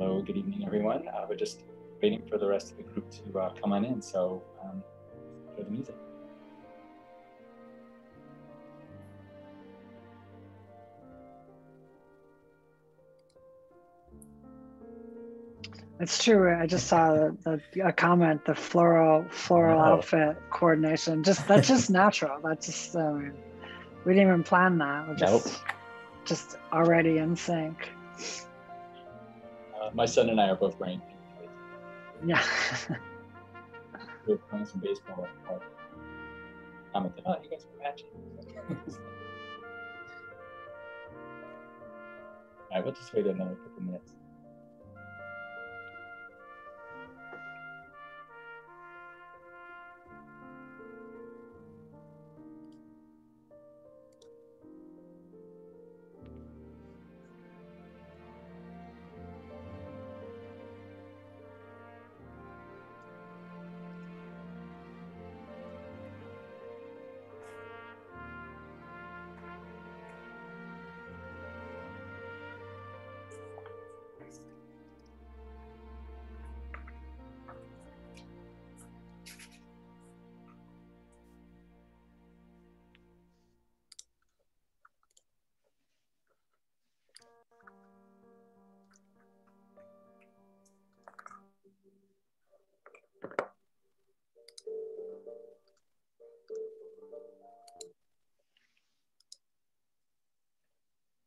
Hello, good evening, everyone. Uh, we're just waiting for the rest of the group to uh, come on in, so um, enjoy the music. It's true. I just saw the, the, a comment, the floral floral Oh. outfit coordination. Just that's just natural. That's just um, we didn't even plan that. We're just Nope. just already in sync. My son and I are both wearing. Yeah. We were playing some baseball at the park. Commented, oh, you guys are matching. All right, we'll just wait another couple minutes.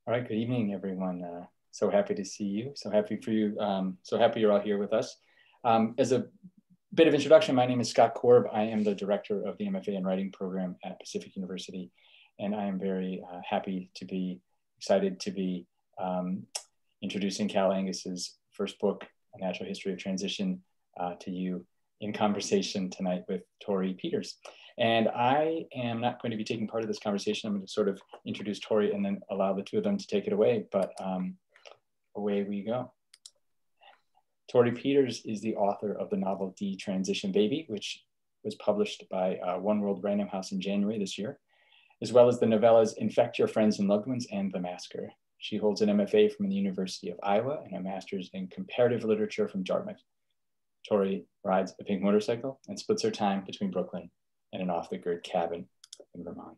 All right, good evening, everyone. Uh, so happy to see you. So happy for you. Um, so happy you're all here with us. Um, as a bit of introduction, my name is Scott Korb. I am the director of the MFA in Writing program at Pacific University, and I am very uh, happy to be excited to be um, introducing Cal Angus's first book, A Natural History of Transition, uh, to you in conversation tonight with Torrey Peters. And I am not going to be taking part of this conversation. I'm going to sort of introduce Torrey and then allow the two of them to take it away. But um, away we go. Torrey Peters is the author of the novel Detransition Baby, which was published by uh, One World Random House in January this year, as well as the novellas Infect Your Friends and Loved Ones and The Masker. She holds an MFA from the University of Iowa and a master's in comparative literature from Dartmouth. Torrey rides a pink motorcycle and splits her time between Brooklyn and an off the grid cabin in Vermont.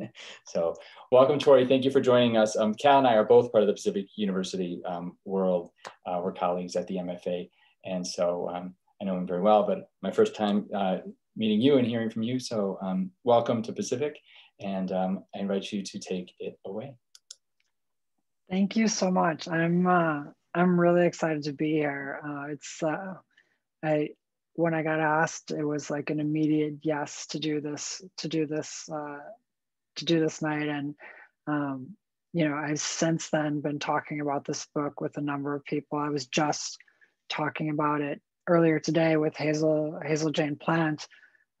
so, welcome, Torrey. Thank you for joining us. Um, Cal and I are both part of the Pacific University um, world. Uh, we're colleagues at the MFA. And so um, I know him very well, but my first time uh, meeting you and hearing from you. So, um, welcome to Pacific. And um, I invite you to take it away. Thank you so much. I'm uh, I'm really excited to be here. Uh, it's uh, I when I got asked, it was like an immediate yes to do this to do this uh, to do this night, and um, you know I've since then been talking about this book with a number of people. I was just talking about it earlier today with Hazel Hazel Jane Plante,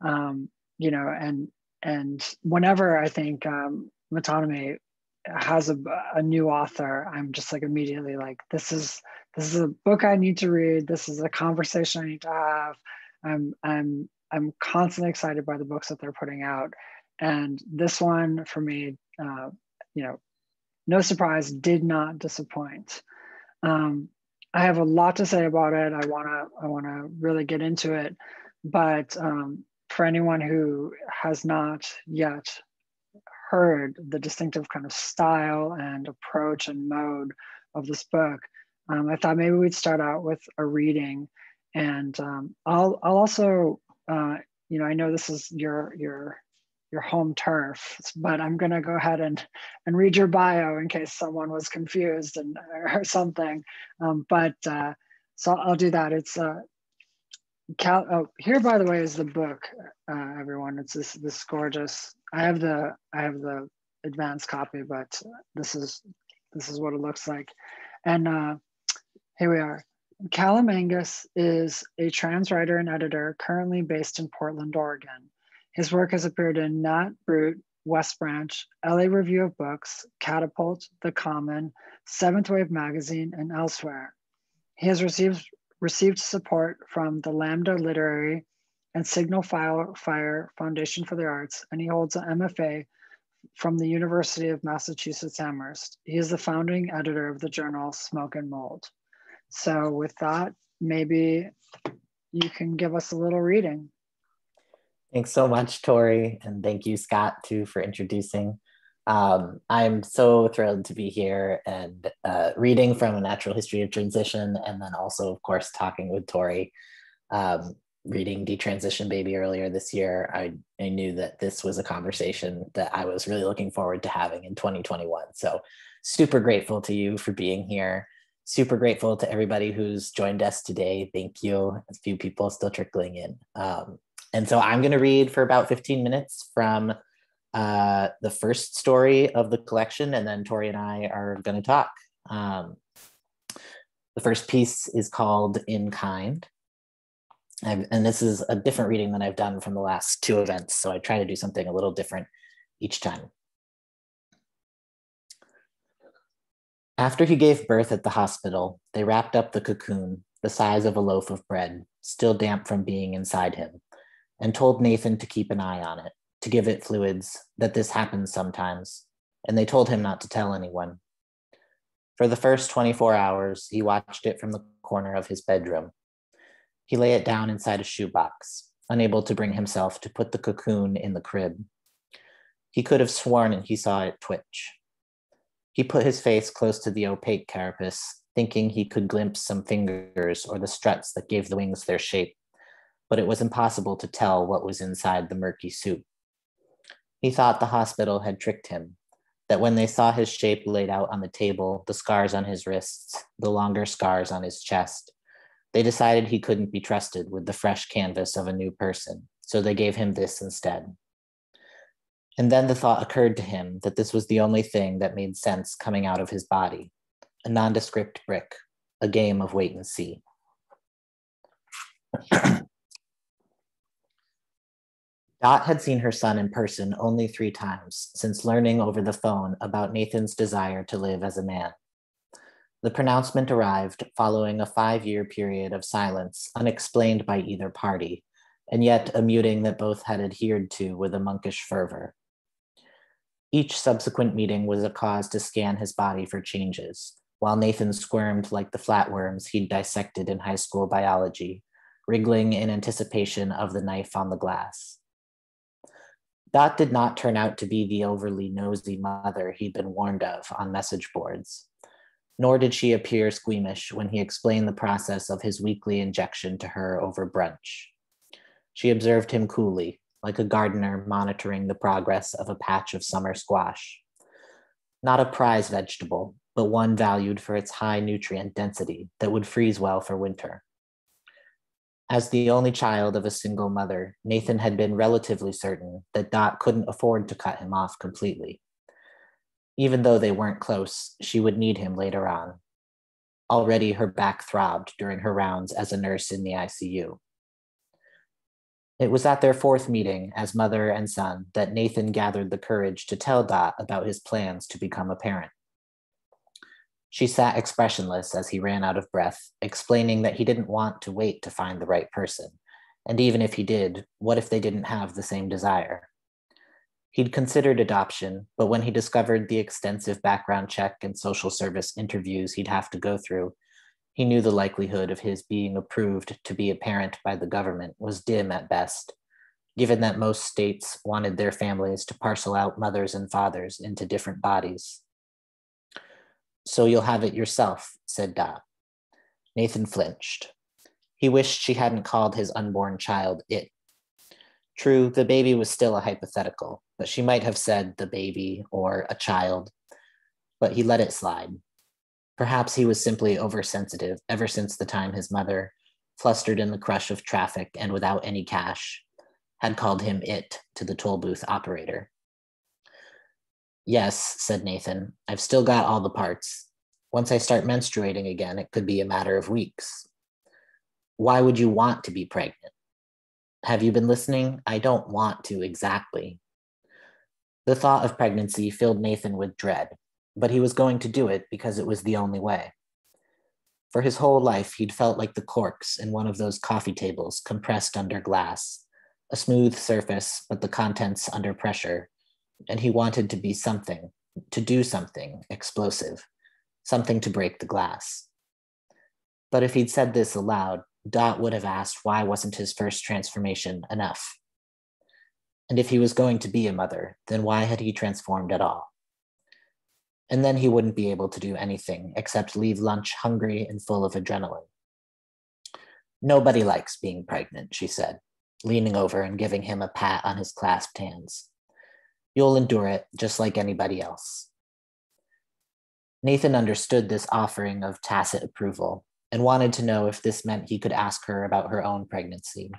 um, you know, and and whenever I think um, Metonymy has a, a new author, I'm just like immediately like, this is this is a book I need to read. This is a conversation I need to have. I'm I'm I'm constantly excited by the books that they're putting out, and this one for me, uh, you know, no surprise, did not disappoint. Um, I have a lot to say about it. I wanna I wanna really get into it, but um, for anyone who has not yet heard the distinctive kind of style and approach and mode of this book, um, I thought maybe we'd start out with a reading, and um, I'll I'll also uh, you know I know this is your your your home turf, but I'm gonna go ahead and and read your bio in case someone was confused and or something. Um, but uh, so I'll do that. It's uh, Cal. Oh, here by the way is the book, uh, everyone. It's this this gorgeous. I have the I have the advanced copy, but this is this is what it looks like, and uh, here we are. Callum Angus is a trans writer and editor currently based in Portland, Oregon. His work has appeared in Nat, Brut, West Branch, LA Review of Books, Catapult, The Common, Seventh Wave Magazine, and elsewhere. He has received, received support from the Lambda Literary and Signal Fire, Fire Foundation for the Arts, and he holds an MFA from the University of Massachusetts Amherst. He is the founding editor of the journal Smoke and Mold. So with that, maybe you can give us a little reading. Thanks so much, Torrey, and thank you, Scott, too, for introducing. Um, I'm so thrilled to be here and uh, reading from a natural history of transition, and then also, of course, talking with Torrey. Um, reading Detransition Baby earlier this year, I, I knew that this was a conversation that I was really looking forward to having in 2021. So, super grateful to you for being here. Super grateful to everybody who's joined us today. Thank you. A few people still trickling in. Um, and so, I'm going to read for about 15 minutes from uh, the first story of the collection, and then Torrey and I are going to talk. Um, the first piece is called In Kind. I've, and this is a different reading than I've done from the last two events, so I try to do something a little different each time. After he gave birth at the hospital, they wrapped up the cocoon, the size of a loaf of bread, still damp from being inside him, and told Nathan to keep an eye on it to give it fluids, that this happens sometimes, and they told him not to tell anyone. For the first 24 hours, he watched it from the corner of his bedroom. He lay it down inside a shoebox, unable to bring himself to put the cocoon in the crib. He could have sworn he saw it twitch. He put his face close to the opaque carapace, thinking he could glimpse some fingers or the struts that gave the wings their shape, but it was impossible to tell what was inside the murky soup. He thought the hospital had tricked him, that when they saw his shape laid out on the table, the scars on his wrists, the longer scars on his chest, they decided he couldn't be trusted with the fresh canvas of a new person, so they gave him this instead. And then the thought occurred to him that this was the only thing that made sense coming out of his body a nondescript brick, a game of wait and see. Dot had seen her son in person only three times since learning over the phone about Nathan's desire to live as a man. The pronouncement arrived following a five year period of silence, unexplained by either party, and yet a muting that both had adhered to with a monkish fervor. Each subsequent meeting was a cause to scan his body for changes, while Nathan squirmed like the flatworms he'd dissected in high school biology, wriggling in anticipation of the knife on the glass. Dot did not turn out to be the overly nosy mother he'd been warned of on message boards. Nor did she appear squeamish when he explained the process of his weekly injection to her over brunch. She observed him coolly, like a gardener monitoring the progress of a patch of summer squash. Not a prize vegetable, but one valued for its high nutrient density that would freeze well for winter. As the only child of a single mother, Nathan had been relatively certain that Dot couldn't afford to cut him off completely. Even though they weren't close, she would need him later on. Already her back throbbed during her rounds as a nurse in the ICU. It was at their fourth meeting as mother and son that Nathan gathered the courage to tell Dot about his plans to become a parent. She sat expressionless as he ran out of breath, explaining that he didn't want to wait to find the right person. And even if he did, what if they didn't have the same desire? He'd considered adoption, but when he discovered the extensive background check and social service interviews he'd have to go through, he knew the likelihood of his being approved to be a parent by the government was dim at best, given that most states wanted their families to parcel out mothers and fathers into different bodies. So you'll have it yourself, said Dot. Nathan flinched. He wished she hadn't called his unborn child it. True, the baby was still a hypothetical, but she might have said the baby or a child, but he let it slide. Perhaps he was simply oversensitive ever since the time his mother, flustered in the crush of traffic and without any cash, had called him it to the toll booth operator. Yes, said Nathan. I've still got all the parts. Once I start menstruating again, it could be a matter of weeks. Why would you want to be pregnant? Have you been listening? I don't want to exactly. The thought of pregnancy filled Nathan with dread, but he was going to do it because it was the only way. For his whole life, he'd felt like the corks in one of those coffee tables compressed under glass, a smooth surface, but the contents under pressure, and he wanted to be something, to do something explosive, something to break the glass. But if he'd said this aloud, Dot would have asked why wasn't his first transformation enough? And if he was going to be a mother, then why had he transformed at all? And then he wouldn't be able to do anything except leave lunch hungry and full of adrenaline. Nobody likes being pregnant, she said, leaning over and giving him a pat on his clasped hands. You'll endure it just like anybody else. Nathan understood this offering of tacit approval and wanted to know if this meant he could ask her about her own pregnancy.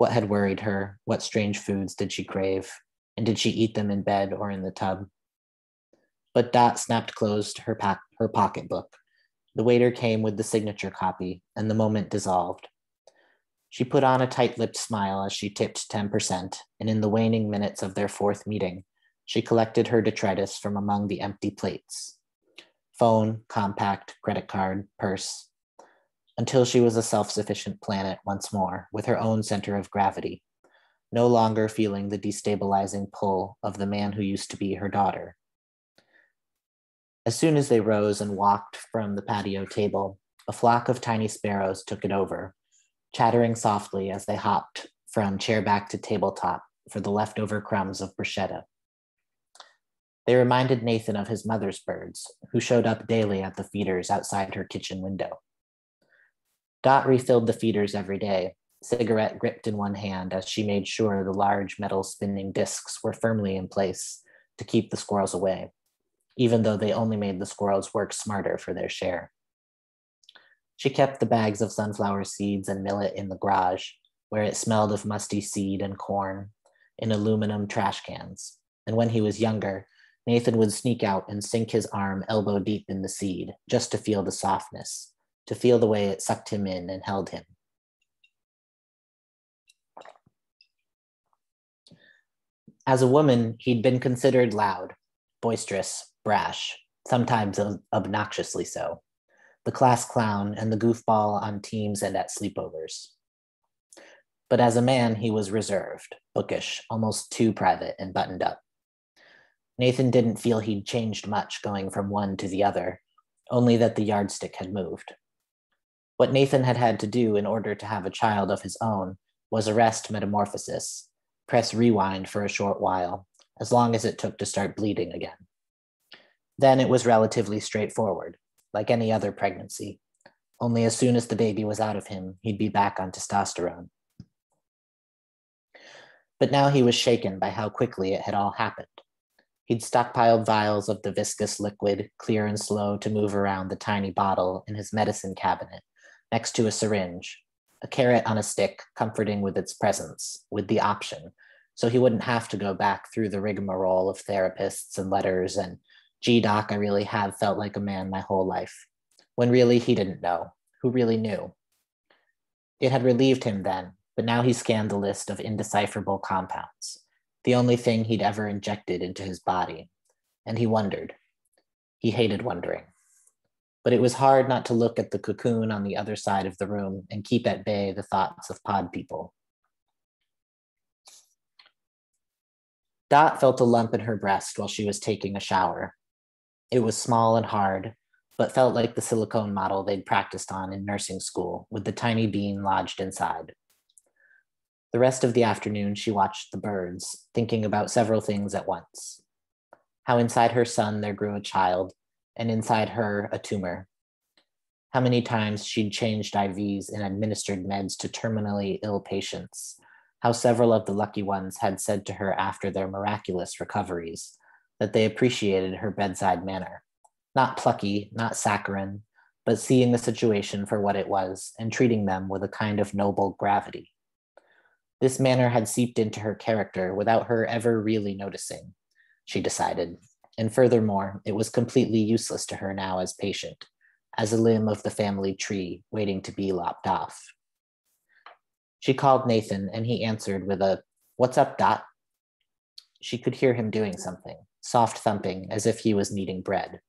What had worried her? What strange foods did she crave? And did she eat them in bed or in the tub? But Dot snapped closed her, pack, her pocketbook. The waiter came with the signature copy, and the moment dissolved. She put on a tight lipped smile as she tipped 10%, and in the waning minutes of their fourth meeting, she collected her detritus from among the empty plates phone, compact, credit card, purse, until she was a self sufficient planet once more, with her own center of gravity, no longer feeling the destabilizing pull of the man who used to be her daughter. As soon as they rose and walked from the patio table, a flock of tiny sparrows took it over, chattering softly as they hopped from chair back to tabletop for the leftover crumbs of bruschetta. They reminded Nathan of his mother's birds, who showed up daily at the feeders outside her kitchen window. Dot refilled the feeders every day, cigarette gripped in one hand as she made sure the large metal spinning discs were firmly in place to keep the squirrels away, even though they only made the squirrels work smarter for their share. She kept the bags of sunflower seeds and millet in the garage, where it smelled of musty seed and corn, in aluminum trash cans. And when he was younger, Nathan would sneak out and sink his arm elbow deep in the seed just to feel the softness, to feel the way it sucked him in and held him. As a woman, he'd been considered loud, boisterous, brash, sometimes obnoxiously so, the class clown and the goofball on teams and at sleepovers. But as a man, he was reserved, bookish, almost too private and buttoned up. Nathan didn't feel he'd changed much going from one to the other, only that the yardstick had moved. What Nathan had had to do in order to have a child of his own was arrest metamorphosis, press rewind for a short while, as long as it took to start bleeding again. Then it was relatively straightforward, like any other pregnancy, only as soon as the baby was out of him, he'd be back on testosterone. But now he was shaken by how quickly it had all happened. He'd stockpiled vials of the viscous liquid, clear and slow to move around the tiny bottle in his medicine cabinet, next to a syringe, a carrot on a stick, comforting with its presence, with the option, so he wouldn't have to go back through the rigmarole of therapists and letters and, gee, doc, I really have felt like a man my whole life, when really he didn't know. Who really knew? It had relieved him then, but now he scanned the list of indecipherable compounds the only thing he'd ever injected into his body, and he wondered. He hated wondering. But it was hard not to look at the cocoon on the other side of the room and keep at bay the thoughts of pod people. Dot felt a lump in her breast while she was taking a shower. It was small and hard, but felt like the silicone model they'd practiced on in nursing school with the tiny bean lodged inside. The rest of the afternoon, she watched the birds, thinking about several things at once. How inside her son there grew a child, and inside her a tumor. How many times she'd changed IVs and administered meds to terminally ill patients. How several of the lucky ones had said to her after their miraculous recoveries that they appreciated her bedside manner. Not plucky, not saccharine, but seeing the situation for what it was and treating them with a kind of noble gravity. This manner had seeped into her character without her ever really noticing, she decided. And furthermore, it was completely useless to her now as patient, as a limb of the family tree waiting to be lopped off. She called Nathan, and he answered with a, What's up, Dot? She could hear him doing something, soft thumping, as if he was kneading bread,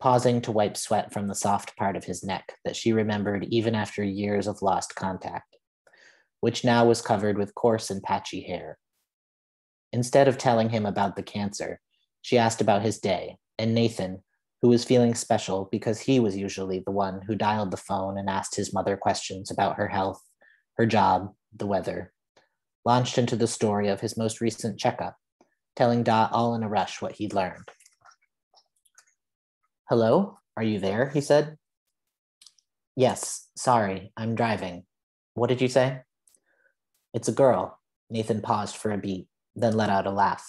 pausing to wipe sweat from the soft part of his neck that she remembered even after years of lost contact which now was covered with coarse and patchy hair. Instead of telling him about the cancer, she asked about his day, and Nathan, who was feeling special because he was usually the one who dialed the phone and asked his mother questions about her health, her job, the weather, launched into the story of his most recent checkup, telling Dot all in a rush what he'd learned. Hello, are you there? He said. Yes, sorry, I'm driving. What did you say? It's a girl. Nathan paused for a beat, then let out a laugh.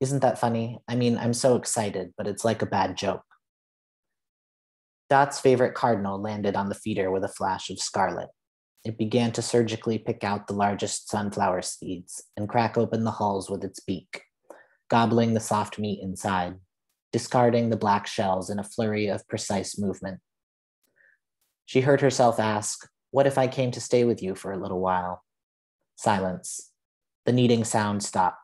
Isn't that funny? I mean, I'm so excited, but it's like a bad joke. Dot's favorite cardinal landed on the feeder with a flash of scarlet. It began to surgically pick out the largest sunflower seeds and crack open the hulls with its beak, gobbling the soft meat inside, discarding the black shells in a flurry of precise movement. She heard herself ask, What if I came to stay with you for a little while? Silence. The kneading sound stopped.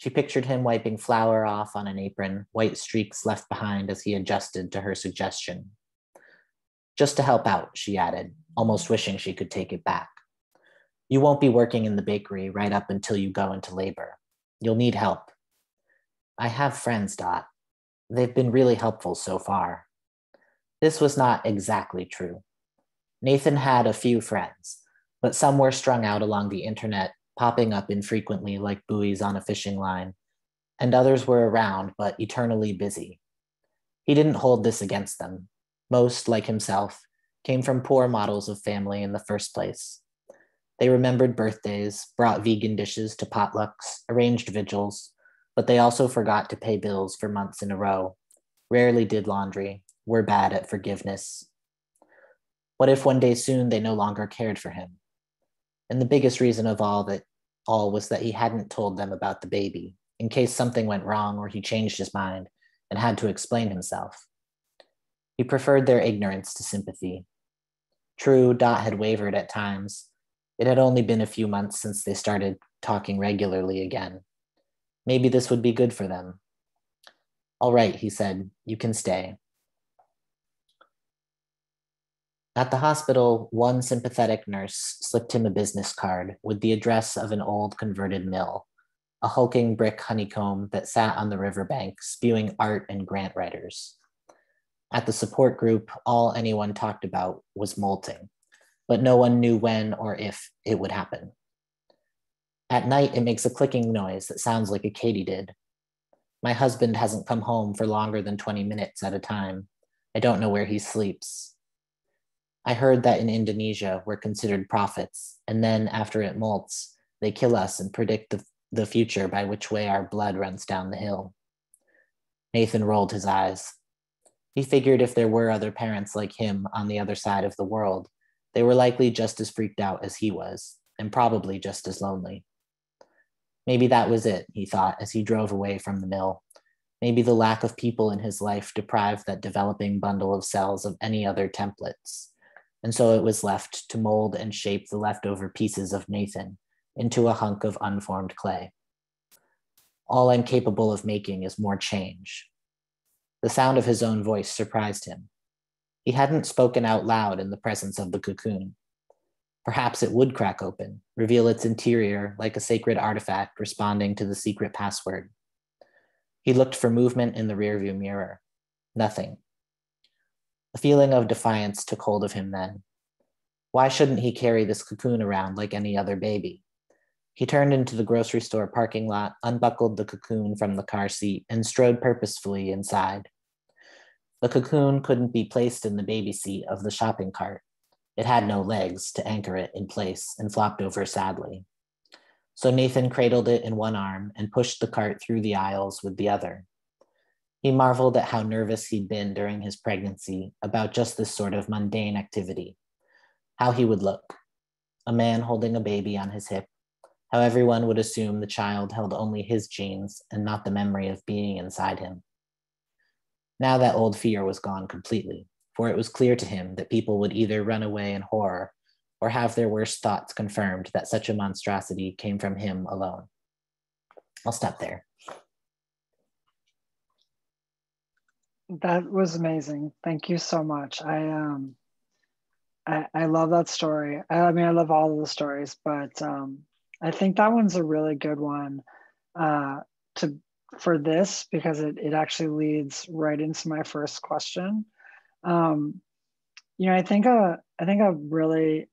She pictured him wiping flour off on an apron, white streaks left behind as he adjusted to her suggestion. Just to help out, she added, almost wishing she could take it back. You won't be working in the bakery right up until you go into labor. You'll need help. I have friends, Dot. They've been really helpful so far. This was not exactly true. Nathan had a few friends, but some were strung out along the internet, popping up infrequently like buoys on a fishing line, and others were around but eternally busy. He didn't hold this against them. Most, like himself, came from poor models of family in the first place. They remembered birthdays, brought vegan dishes to potlucks, arranged vigils, but they also forgot to pay bills for months in a row, rarely did laundry, were bad at forgiveness. What if one day soon they no longer cared for him? And the biggest reason of all that all was that he hadn't told them about the baby, in case something went wrong or he changed his mind and had to explain himself. He preferred their ignorance to sympathy. True, Dot had wavered at times. It had only been a few months since they started talking regularly again. Maybe this would be good for them. All right, he said, you can stay. At the hospital, one sympathetic nurse slipped him a business card with the address of an old converted mill, a hulking brick honeycomb that sat on the riverbank, spewing art and grant writers. At the support group, all anyone talked about was molting, but no one knew when or if it would happen. At night, it makes a clicking noise that sounds like a katydid. My husband hasn't come home for longer than 20 minutes at a time. I don't know where he sleeps. I heard that in Indonesia, we're considered prophets, and then after it molts, they kill us and predict the, the future by which way our blood runs down the hill. Nathan rolled his eyes. He figured if there were other parents like him on the other side of the world, they were likely just as freaked out as he was, and probably just as lonely. Maybe that was it, he thought as he drove away from the mill. Maybe the lack of people in his life deprived that developing bundle of cells of any other templates and so it was left to mold and shape the leftover pieces of Nathan into a hunk of unformed clay. All I'm capable of making is more change. The sound of his own voice surprised him. He hadn't spoken out loud in the presence of the cocoon. Perhaps it would crack open, reveal its interior like a sacred artifact responding to the secret password. He looked for movement in the rearview mirror. Nothing. A feeling of defiance took hold of him then. Why shouldn't he carry this cocoon around like any other baby? He turned into the grocery store parking lot, unbuckled the cocoon from the car seat, and strode purposefully inside. The cocoon couldn't be placed in the baby seat of the shopping cart. It had no legs to anchor it in place and flopped over sadly. So Nathan cradled it in one arm and pushed the cart through the aisles with the other. He marveled at how nervous he'd been during his pregnancy about just this sort of mundane activity. How he would look a man holding a baby on his hip, how everyone would assume the child held only his genes and not the memory of being inside him. Now that old fear was gone completely, for it was clear to him that people would either run away in horror or have their worst thoughts confirmed that such a monstrosity came from him alone. I'll stop there. That was amazing. Thank you so much. I um I, I love that story. I, I mean I love all of the stories, but um I think that one's a really good one uh to for this because it, it actually leads right into my first question. Um, you know, I think a I think a really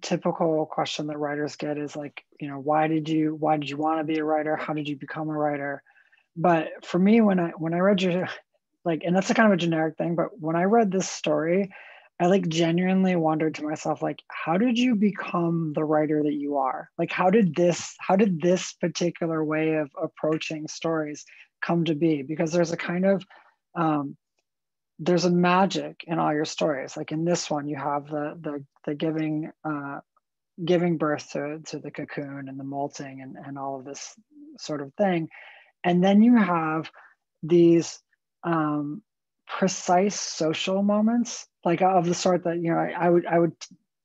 typical question that writers get is like, you know, why did you why did you want to be a writer? How did you become a writer? But for me, when I when I read your like, and that's a kind of a generic thing, but when I read this story, I like genuinely wondered to myself, like, how did you become the writer that you are? Like, how did this, how did this particular way of approaching stories come to be? Because there's a kind of, um, there's a magic in all your stories. Like in this one, you have the the the giving uh, giving birth to to the cocoon and the molting and and all of this sort of thing, and then you have these um, precise social moments like of the sort that you know I, I would I would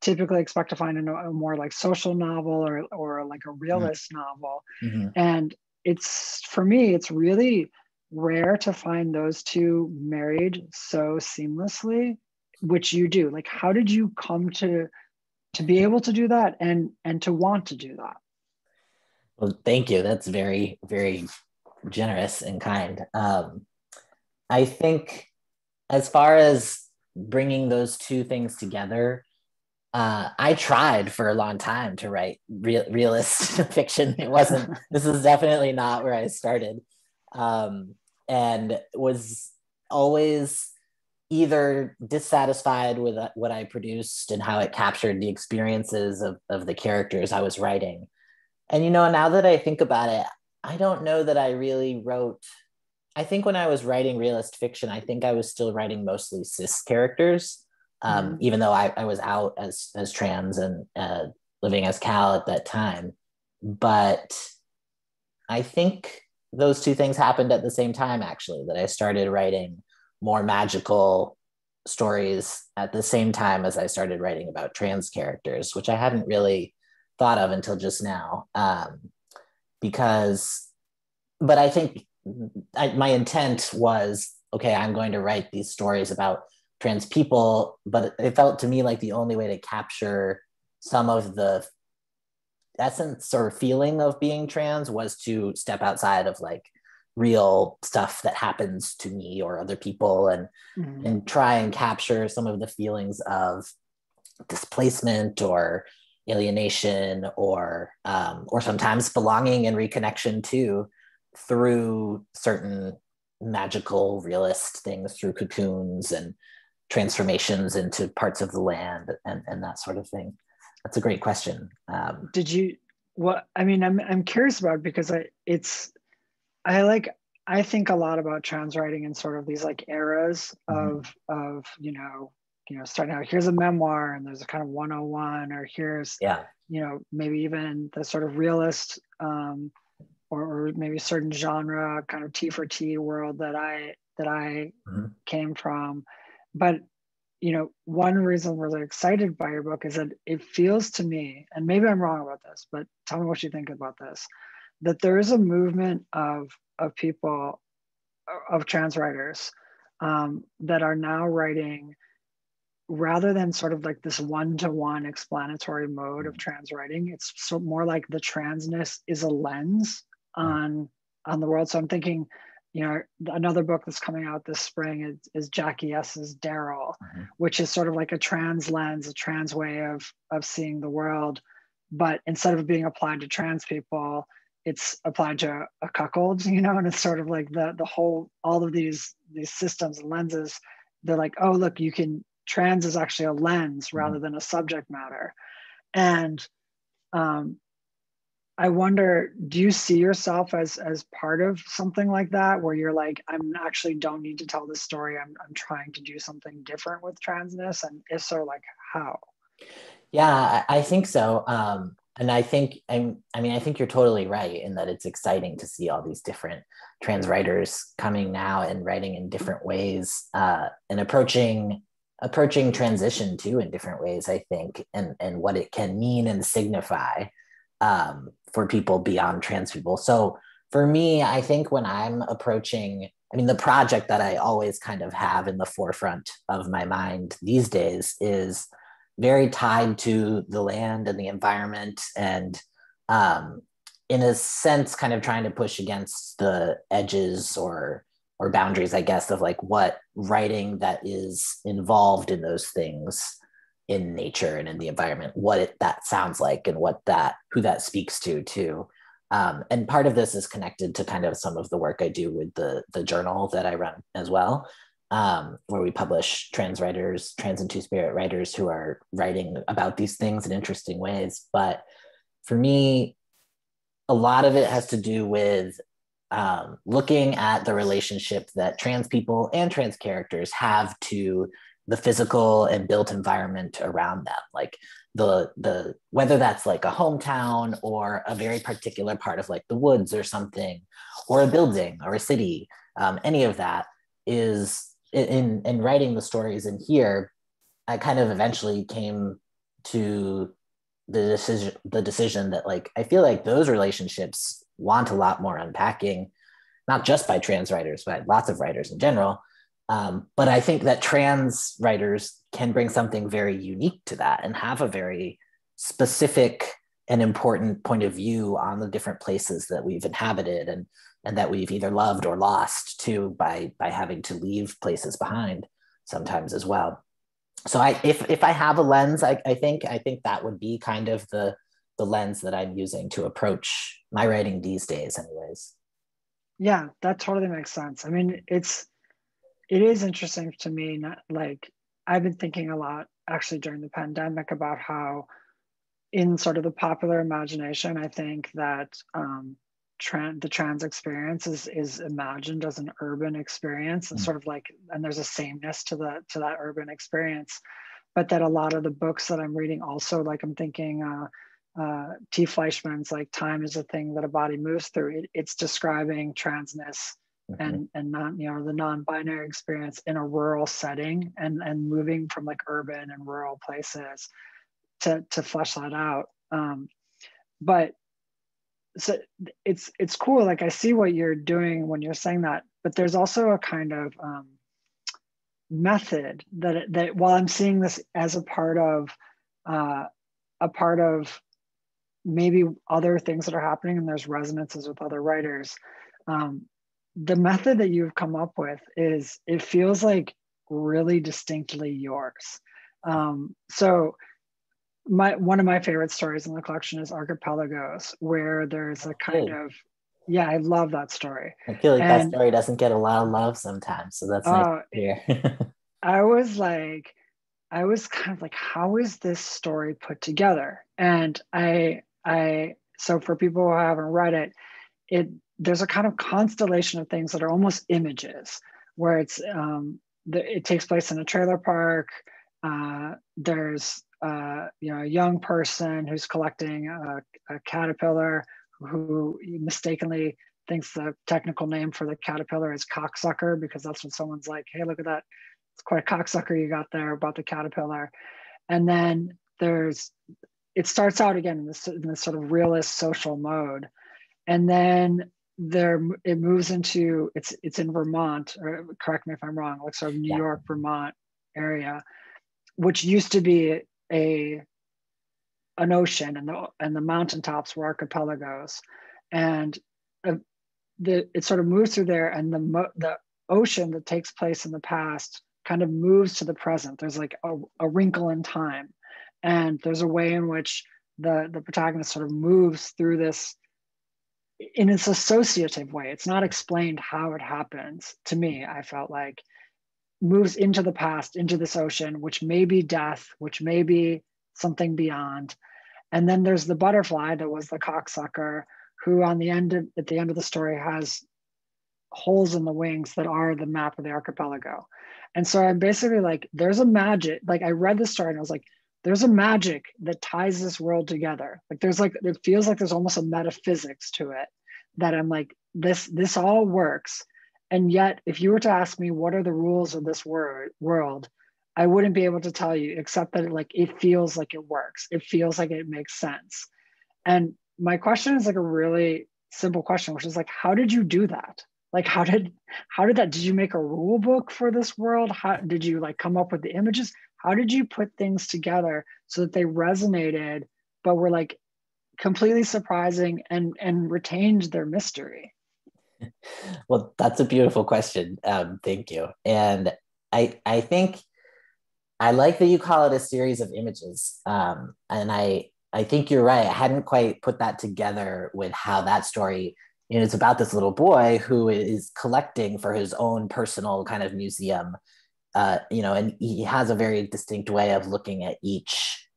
typically expect to find in a, more like social novel or or like a realist mm-hmm. novel. Mm-hmm. and it's for me it's really rare to find those two married so seamlessly which you do. Like how did you come to to be able to do that and and to want to do that? Well thank you. That's very very generous and kind. Um i think as far as bringing those two things together uh, I tried for a long time to write real, realist fiction. It wasn't. this is definitely not where I started, um, and was always either dissatisfied with what I produced and how it captured the experiences of, of the characters I was writing. And you know, now that I think about it, I don't know that I really wrote I think when I was writing realist fiction, I think I was still writing mostly cis characters, um, mm-hmm. even though I, I, was out as as trans and uh, living as Cal at that time. But I think those two things happened at the same time. Actually, that I started writing more magical stories at the same time as I started writing about trans characters, which I hadn't really thought of until just now. Um, because, but I think I, my intent was okay i'm going to write these stories about trans people but it felt to me like the only way to capture some of the essence or feeling of being trans was to step outside of like real stuff that happens to me or other people and mm-hmm. and try and capture some of the feelings of displacement or alienation or um, or sometimes belonging and reconnection too through certain magical realist things through cocoons and transformations into parts of the land and, and that sort of thing? That's a great question. Um, did you what i mean i'm, I'm curious about it because i it's i like i think a lot about trans writing in sort of these like eras mm-hmm. of of you know you know starting out here's a memoir and there's a kind of 101 or here's yeah. you know maybe even the sort of realist um, or, or maybe certain genre kind of T for T world that I that I mm-hmm. came from. But you know, one reason I'm really excited by your book is that it feels to me, and maybe I'm wrong about this, but tell me what you think about this, that there is a movement of of people of trans writers um, that are now writing rather than sort of like this one-to-one explanatory mode of trans writing it's so more like the transness is a lens on on the world. So I'm thinking, you know, another book that's coming out this spring is, is Jackie Ess's Darryl, mm-hmm. which is sort of like a trans lens, a trans way of of seeing the world. But instead of being applied to trans people, it's applied to a cuckold, you know, and it's sort of like the the whole all of these these systems and lenses. They're like, oh look, you can trans is actually a lens mm-hmm. rather than a subject matter, and um, I wonder, do you see yourself as as part of something like that, where you're like, I'm actually don't need to tell this story. I'm I'm trying to do something different with transness, and if so, like how? Yeah, I think so. Um, and I think I'm. I mean, I think you're totally right in that it's exciting to see all these different trans writers coming now and writing in different ways uh, and approaching approaching transition too in different ways. I think, and and what it can mean and signify um, for people beyond trans people. So for me, I think when I'm approaching, I mean, the project that I always kind of have in the forefront of my mind these days is very tied to the land and the environment and um, in a sense kind of trying to push against the edges or or boundaries i guess of like what writing that is involved in those things in nature and in the environment what it, that sounds like and what that who that speaks to too. Um, and part of this is connected to kind of some of the work i do with the the journal that i run as well um, where we publish trans writers trans and two-spirit writers who are writing about these things in interesting ways. But for me a lot of it has to do with um, looking at the relationship that trans people and trans characters have to the physical and built environment around them like the the whether that's like a hometown or a very particular part of like the woods or something or a building or a city um, any of that is in in writing the stories in here i kind of eventually came to the decision the decision that like i feel like those relationships want a lot more unpacking not just by trans writers but lots of writers in general um, but I think that trans writers can bring something very unique to that and have a very specific and important point of view on the different places that we've inhabited and and that we've either loved or lost too by by having to leave places behind sometimes as well. So I if if I have a lens, I, I think I think that would be kind of the the lens that I'm using to approach my writing these days, anyways. Yeah, that totally makes sense. I mean, it's it is interesting to me not like i've been thinking a lot actually during the pandemic about how in sort of the popular imagination i think that um, trans, the trans experience is, is imagined as an urban experience and mm. sort of like and there's a sameness to the to that urban experience but that a lot of the books that i'm reading also like i'm thinking uh, uh, T. Fleischmann's like time is a thing that a body moves through. It, it's describing transness mm-hmm. and and not you know the non-binary experience in a rural setting and and moving from like urban and rural places to to flesh that out um, but so it's it's cool like i see what you're doing when you're saying that but there's also a kind of um, method that that while i'm seeing this as a part of uh, a part of maybe other things that are happening and there's resonances with other writers um, the method that you've come up with is it feels like really distinctly yours. Um, so my one of my favorite stories in the collection is Archipelagos, where there's a kind of yeah, I love that story. I feel like and, that story doesn't get a lot of love sometimes, so that's nice uh, to hear. I was like, I was kind of like, how is this story put together? And I, I, so for people who haven't read it, it there's a kind of constellation of things that are almost images where it's um, the, it takes place in a trailer park. Uh, there's uh, you know a young person who's collecting a, a, caterpillar who mistakenly thinks the technical name for the caterpillar is cocksucker because that's when someone's like hey look at that. It's quite a cocksucker you got there about the caterpillar. And then there's it starts out again in this, in this sort of realist social mode and then there it moves into it's it's in Vermont, or correct me if I'm wrong, like sort of New yeah. York, Vermont area, which used to be a an ocean, and the and the mountaintops were archipelagos, and uh, the it sort of moves through there, and the the ocean that takes place in the past kind of moves to the present. There's like a, a wrinkle in time, and there's a way in which the the protagonist sort of moves through this in its associative way. It's not explained how it happens to me. I felt like moves into the past, into this ocean, which may be death, which may be something beyond. And then there's the butterfly that was the cocksucker, who on the end of, at the end of the story has holes in the wings that are the map of the archipelago. And so I'm basically like, there's a magic. Like I read the story and I was like, there's a magic that ties this world together. Like there's like it feels like there's almost a metaphysics to it that I'm like this this all works. And yet if you were to ask me what are the rules of this word, world, I wouldn't be able to tell you except that it, like it feels like it works. It feels like it makes sense. And my question is like a really simple question which is like how did you do that? Like how did how did that did you make a rule book for this world? How did you like come up with the images? How did you put things together so that they resonated but were like completely surprising and and retained their mystery? Well that's a beautiful question. Um, thank you. And i i think i like that you call it a series of images. Um, and i i think you're right. I hadn't quite put that together with how that story you know, it's about this little boy who is collecting for his own personal kind of museum uh, you know and he has a very distinct way of looking at each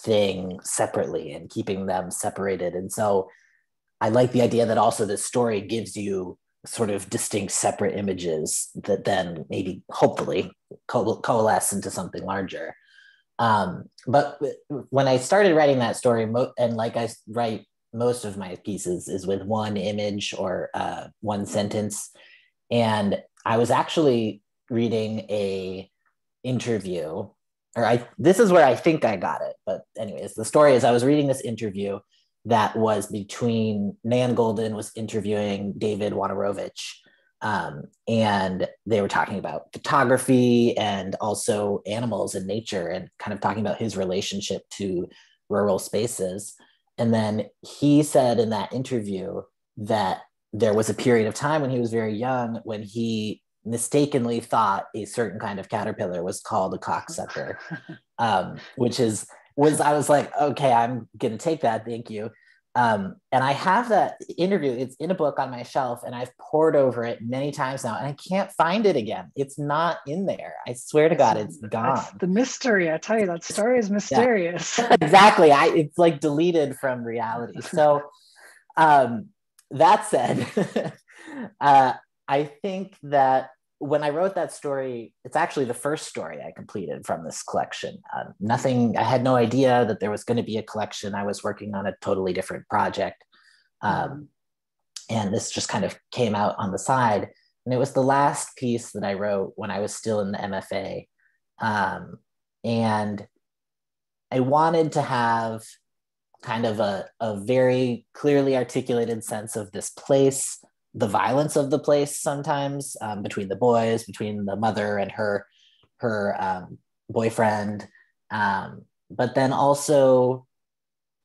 thing separately and keeping them separated. And so I like the idea that also this story gives you sort of distinct separate images that then maybe hopefully co- coalesce into something larger. Um, but when I started writing that story, mo- and like I write most of my pieces is with one image or uh, one sentence, and I was actually reading a interview or I this is where I think I got it. But anyways, the story is I was reading this interview that was between Nan Goldin was interviewing David Wojnarowicz. Um, and they were talking about photography and also animals and nature and kind of talking about his relationship to rural spaces. And then he said in that interview that there was a period of time when he was very young when he mistakenly thought a certain kind of caterpillar was called a cocksucker, um, which is was I was like, okay, I'm gonna take that, thank you. Um, and I have that interview. It's in a book on my shelf, and I've poured over it many times now, and I can't find it again. It's not in there. I swear to God, it's gone. That's the mystery. I tell you, that story is mysterious. Yeah. exactly. I it's like deleted from reality. So, um, that said, uh, I think that when I wrote that story, it's actually the first story I completed from this collection. Um, nothing, I had no idea that there was going to be a collection. I was working on a totally different project. Um, and this just kind of came out on the side. And it was the last piece that I wrote when I was still in the MFA. Um, and I wanted to have kind of a, a very clearly articulated sense of this place the violence of the place sometimes um, between the boys, between the mother and her her um, boyfriend, um, but then also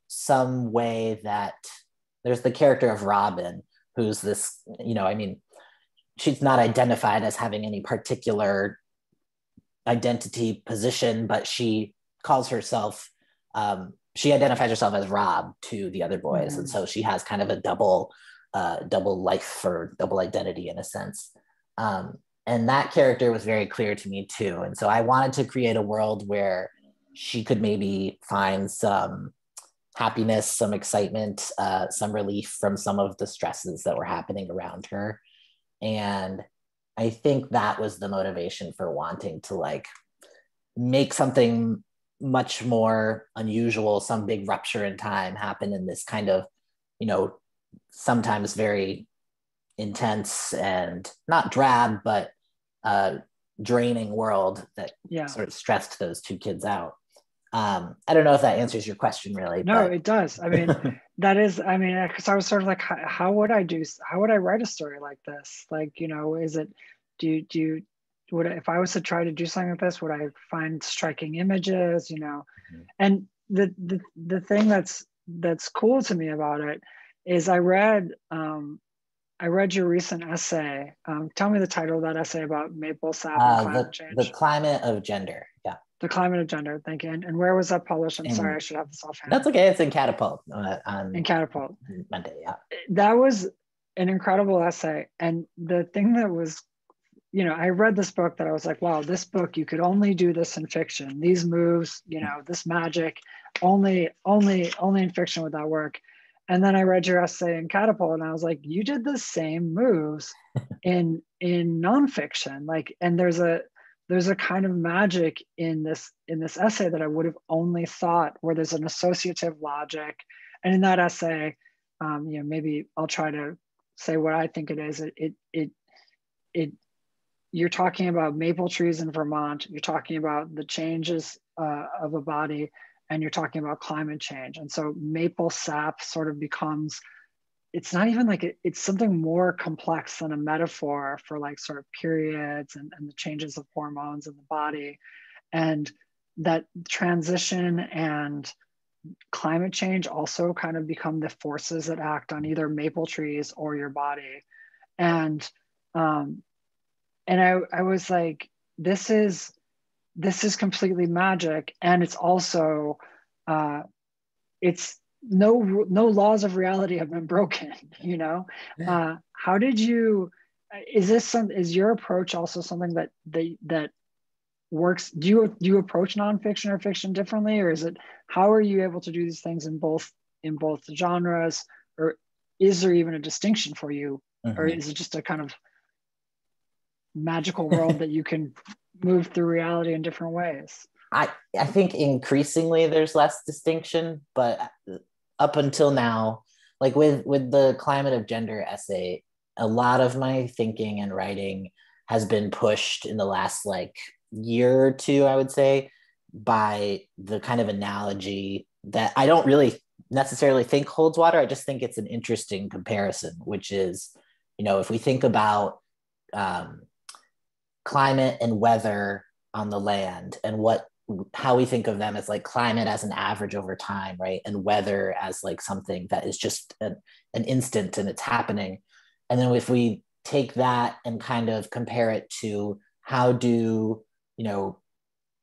some way that there's the character of Robin, who's this, you know, I mean, she's not identified as having any particular identity position, but she calls herself, um, she identifies herself as Rob to the other boys. Mm-hmm. And so she has kind of a double uh, double life or double identity in a sense. Um, and that character was very clear to me too. And so I wanted to create a world where she could maybe find some happiness, some excitement, uh, some relief from some of the stresses that were happening around her. And I think that was the motivation for wanting to like make something much more unusual, some big rupture in time happen in this kind of, you know, sometimes very intense and not drab, but uh, draining world that yeah. sort of stressed those two kids out. Um, I don't know if that answers your question really. No, but... it does. I mean, that is, I mean, because I was sort of like, how, how, would I do, how would I write a story like this? Like, you know, is it, do you, do you, would I, if I was to try to do something like this, would I find striking images, you know? Mm-hmm. And the, the, the thing that's, that's cool to me about it is I read um, I read your recent essay. Um, tell me the title of that essay about maple sap uh, and climate the, change. The climate of gender. Yeah. The climate of gender. Thank you. And, and where was that published? I'm in, sorry, I should have this offhand. That's okay. It's in Catapult. Uh, on in Catapult. Monday. Yeah. That was an incredible essay, and the thing that was you know, I read this book that I was like, wow, this book, you could only do this in fiction. These moves, you know, this magic, only, only, only in fiction would that work. And then I read your essay in Catapult, and I was like, you did the same moves in in nonfiction. Like, and there's a there's a kind of magic in this in this essay that I would have only thought where there's an associative logic. And in that essay, um, you know, maybe I'll try to say what I think it is. It it it, it you're talking about maple trees in Vermont. You're talking about the changes uh, of a body and you're talking about climate change. And so maple sap sort of becomes, it's not even like it, it's something more complex than a metaphor for like sort of periods and, and the changes of hormones in the body. And that transition and climate change also kind of become the forces that act on either maple trees or your body and um and i i was like this is this is completely magic and it's also uh it's no no laws of reality have been broken you know? Uh how did you is this some is your approach also something that they that works? Do you do you approach nonfiction or fiction differently or is it how are you able to do these things in both in both genres or is there even a distinction for you mm-hmm. or is it just a kind of magical world that you can move through reality in different ways i i think increasingly there's less distinction but up until now like with with the climate of gender essay a lot of my thinking and writing has been pushed in the last like year or two, I would say, by the kind of analogy that I don't really necessarily think holds water. I just think it's an interesting comparison, which is, you know, if we think about um, climate and weather on the land and what how we think of them as like climate as an average over time, right? And weather as like something that is just an, an instant and it's happening. And then if we take that and kind of compare it to how do you know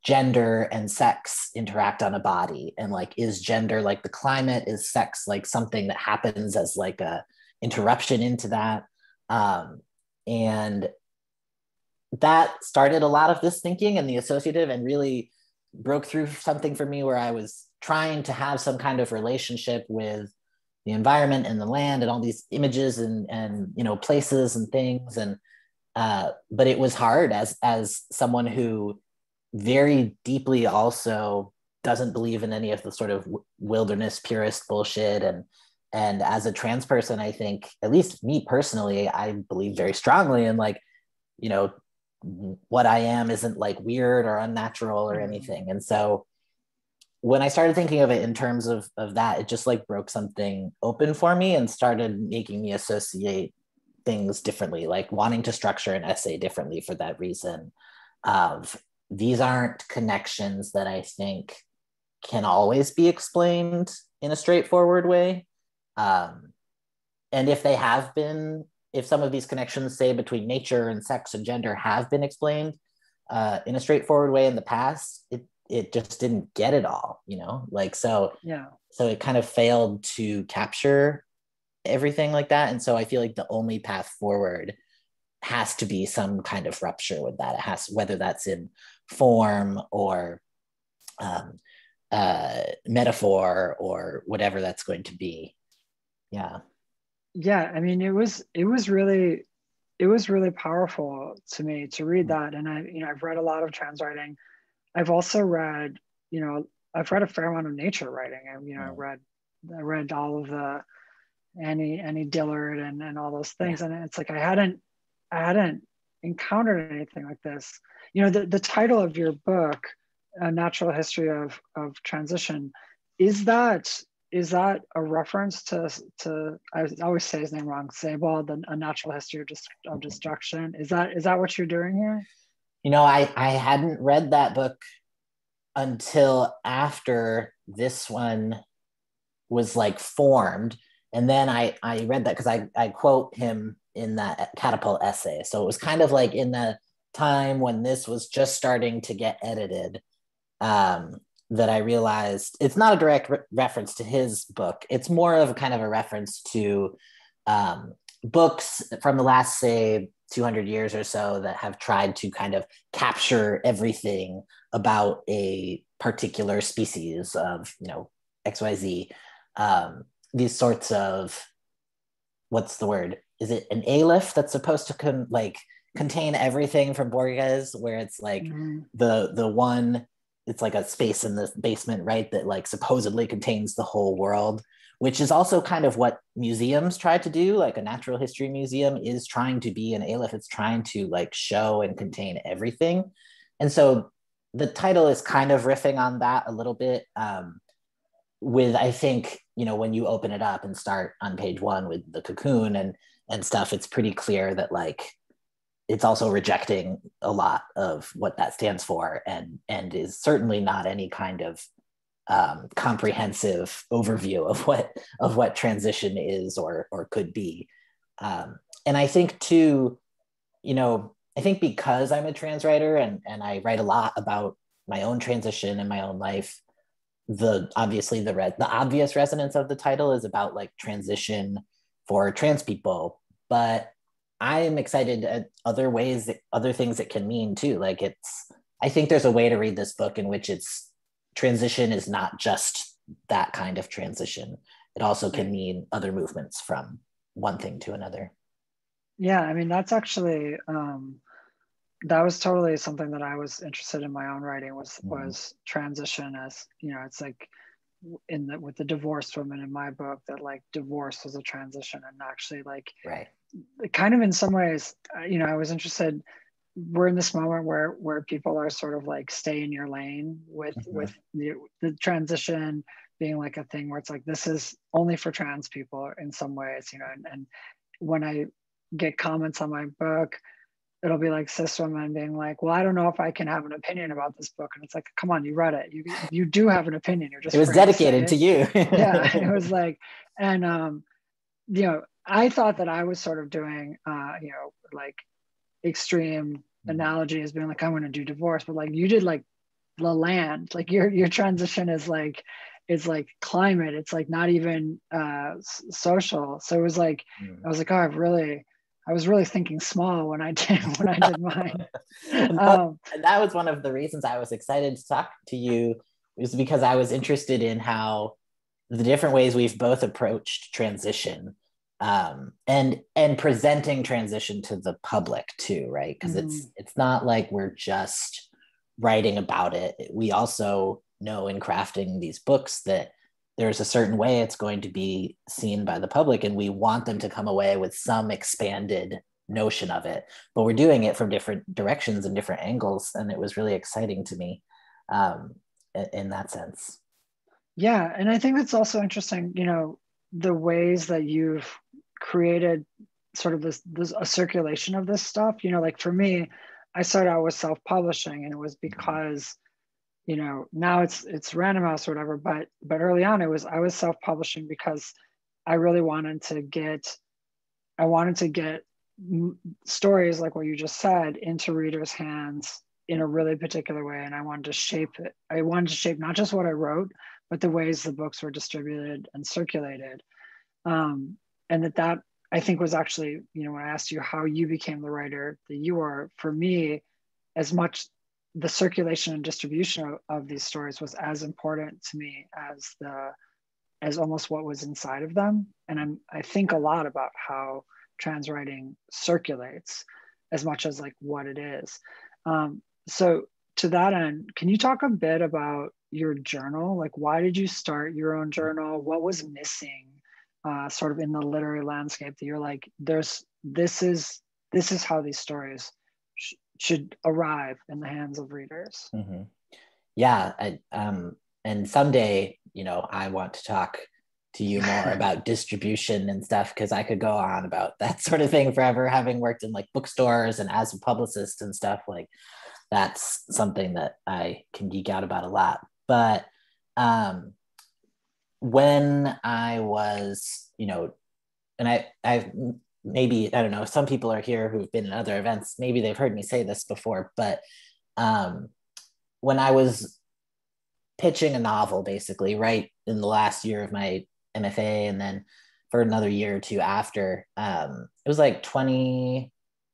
gender and sex interact on a body and like is gender like the climate is sex like something that happens as like a interruption into that um, and that started a lot of this thinking and the associative and really broke through something for me where i was trying to have some kind of relationship with the environment and the land and all these images and and you know places and things. And uh, but it was hard as as someone who very deeply also doesn't believe in any of the sort of wilderness purist bullshit. And and as a trans person i think at least me personally i believe very strongly in like you know what i am isn't like weird or unnatural or mm-hmm. anything and so when i started thinking of it in terms of of that it just like broke something open for me and started making me associate things differently, like wanting to structure an essay differently for that reason. Of these aren't connections that I think can always be explained in a straightforward way. Um, and if they have been, if some of these connections, say between nature and sex and gender, have been explained uh, in a straightforward way in the past, it it just didn't get it all, you know. Like so, yeah. So it kind of failed to capture everything like that. And so I feel like the only path forward has to be some kind of rupture with that. It has, whether that's in form or um, uh, metaphor or whatever that's going to be. Yeah. Yeah. I mean, it was, it was really, it was really powerful to me to read mm-hmm. that. And I, you know, I've read a lot of trans writing. I've also read, you know, I've read a fair amount of nature writing. I, you know, I read, I read all of the, Annie Annie Dillard and, and all those things. And it's like I hadn't I hadn't encountered anything like this. You know, the, the title of your book, A Natural History of, of Transition, is that is that a reference to to I always say his name wrong, Sebald, the a natural history of, just, of destruction. Is that is that what you're doing here? You know, I I hadn't read that book until after this one was like formed and then I I read that because I I quote him in that catapult essay. So it was kind of like in the time when this was just starting to get edited um, that I realized it's not a direct re- reference to his book. It's more of a kind of a reference to um, books from the last say 200 years or so that have tried to kind of capture everything about a particular species of you know xyz um, these sorts of what's the word? Is it an aleph that's supposed to con- like contain everything from Borges, where it's like mm-hmm. the the one, it's like a space in the basement, right? That like supposedly contains the whole world, which is also kind of what museums try to do. Like a natural history museum is trying to be an aleph. It's trying to like show and contain everything, and so the title is kind of riffing on that a little bit. Um, with I think you know when you open it up and start on page one with the cocoon and and stuff, it's pretty clear that like it's also rejecting a lot of what that stands for and and is certainly not any kind of um, comprehensive overview of what of what transition is or or could be. Um, and I think too, you know, I think because I'm a trans writer and and I write a lot about my own transition in my own life, the obviously the re- the obvious resonance of the title is about like transition for trans people, but I am excited at other ways, that, other things it can mean too. Like it's, I think there's a way to read this book in which it's transition is not just that kind of transition. It also can mean other movements from one thing to another. Yeah, I mean that's actually um, that was totally something that I was interested in my own writing was mm-hmm. was transition as you know it's like in the with the divorced woman in my book that like divorce was a transition and actually like right kind of in some ways uh, you know I was interested we're in this moment where where people are sort of like stay in your lane with mm-hmm. with the, the transition being like a thing where it's like this is only for trans people in some ways you know and, and when i get comments on my book it'll be like cis women being like well i don't know if i can have an opinion about this book. And it's like come on you read it. You you do have an opinion. You're just it was dedicated to, to you. Yeah it was like and um you know i thought that i was sort of doing uh you know like extreme mm-hmm. analogy as being like i'm going to do divorce but like you did like the land like your your transition is like is like climate it's like not even uh social so it was like mm. i was like oh i've really i was really thinking small when i did when i did mine um, and that was one of the reasons i was excited to talk to you was because i was interested in how the different ways we've both approached transition um, and and presenting transition to the public too right? Because mm-hmm. it's it's not like we're just writing about it. We also know in crafting these books that there's a certain way it's going to be seen by the public and we want them to come away with some expanded notion of it. But we're doing it from different directions and different angles and it was really exciting to me um, in, in that sense. Yeah and i think it's also interesting you know the ways that you've created sort of this, this a circulation of this stuff. You know like for me i started out with self-publishing and it was because you know now it's it's random house or whatever but but early on it was i was self-publishing because i really wanted to get i wanted to get stories like what you just said into readers hands in a really particular way. And i wanted to shape it. I wanted to shape not just what i wrote but the ways the books were distributed and circulated. Um, and that that I think was actually, you know, when I asked you how you became the writer that you are, for me, as much the circulation and distribution of, of, these stories was as important to me as the as almost what was inside of them. And I'm I think a lot about how trans writing circulates as much as like what it is. Um, so to that end, can you talk a bit about your journal? Like why did you start your own journal? What was missing? Uh, sort of in the literary landscape that you're like there's this is this is how these stories sh- should arrive in the hands of readers mm-hmm. yeah I, um, and someday you know i want to talk to you more about distribution and stuff because i could go on about that sort of thing forever having worked in like bookstores and as a publicist and stuff like that's something that i can geek out about a lot but um when I was, you know, and I, I maybe I don't know. Some people are here who've been in other events. Maybe they've heard me say this before, but um, when I was pitching a novel, basically, right in the last year of my MFA, and then for another year or two after, um, it was like 20,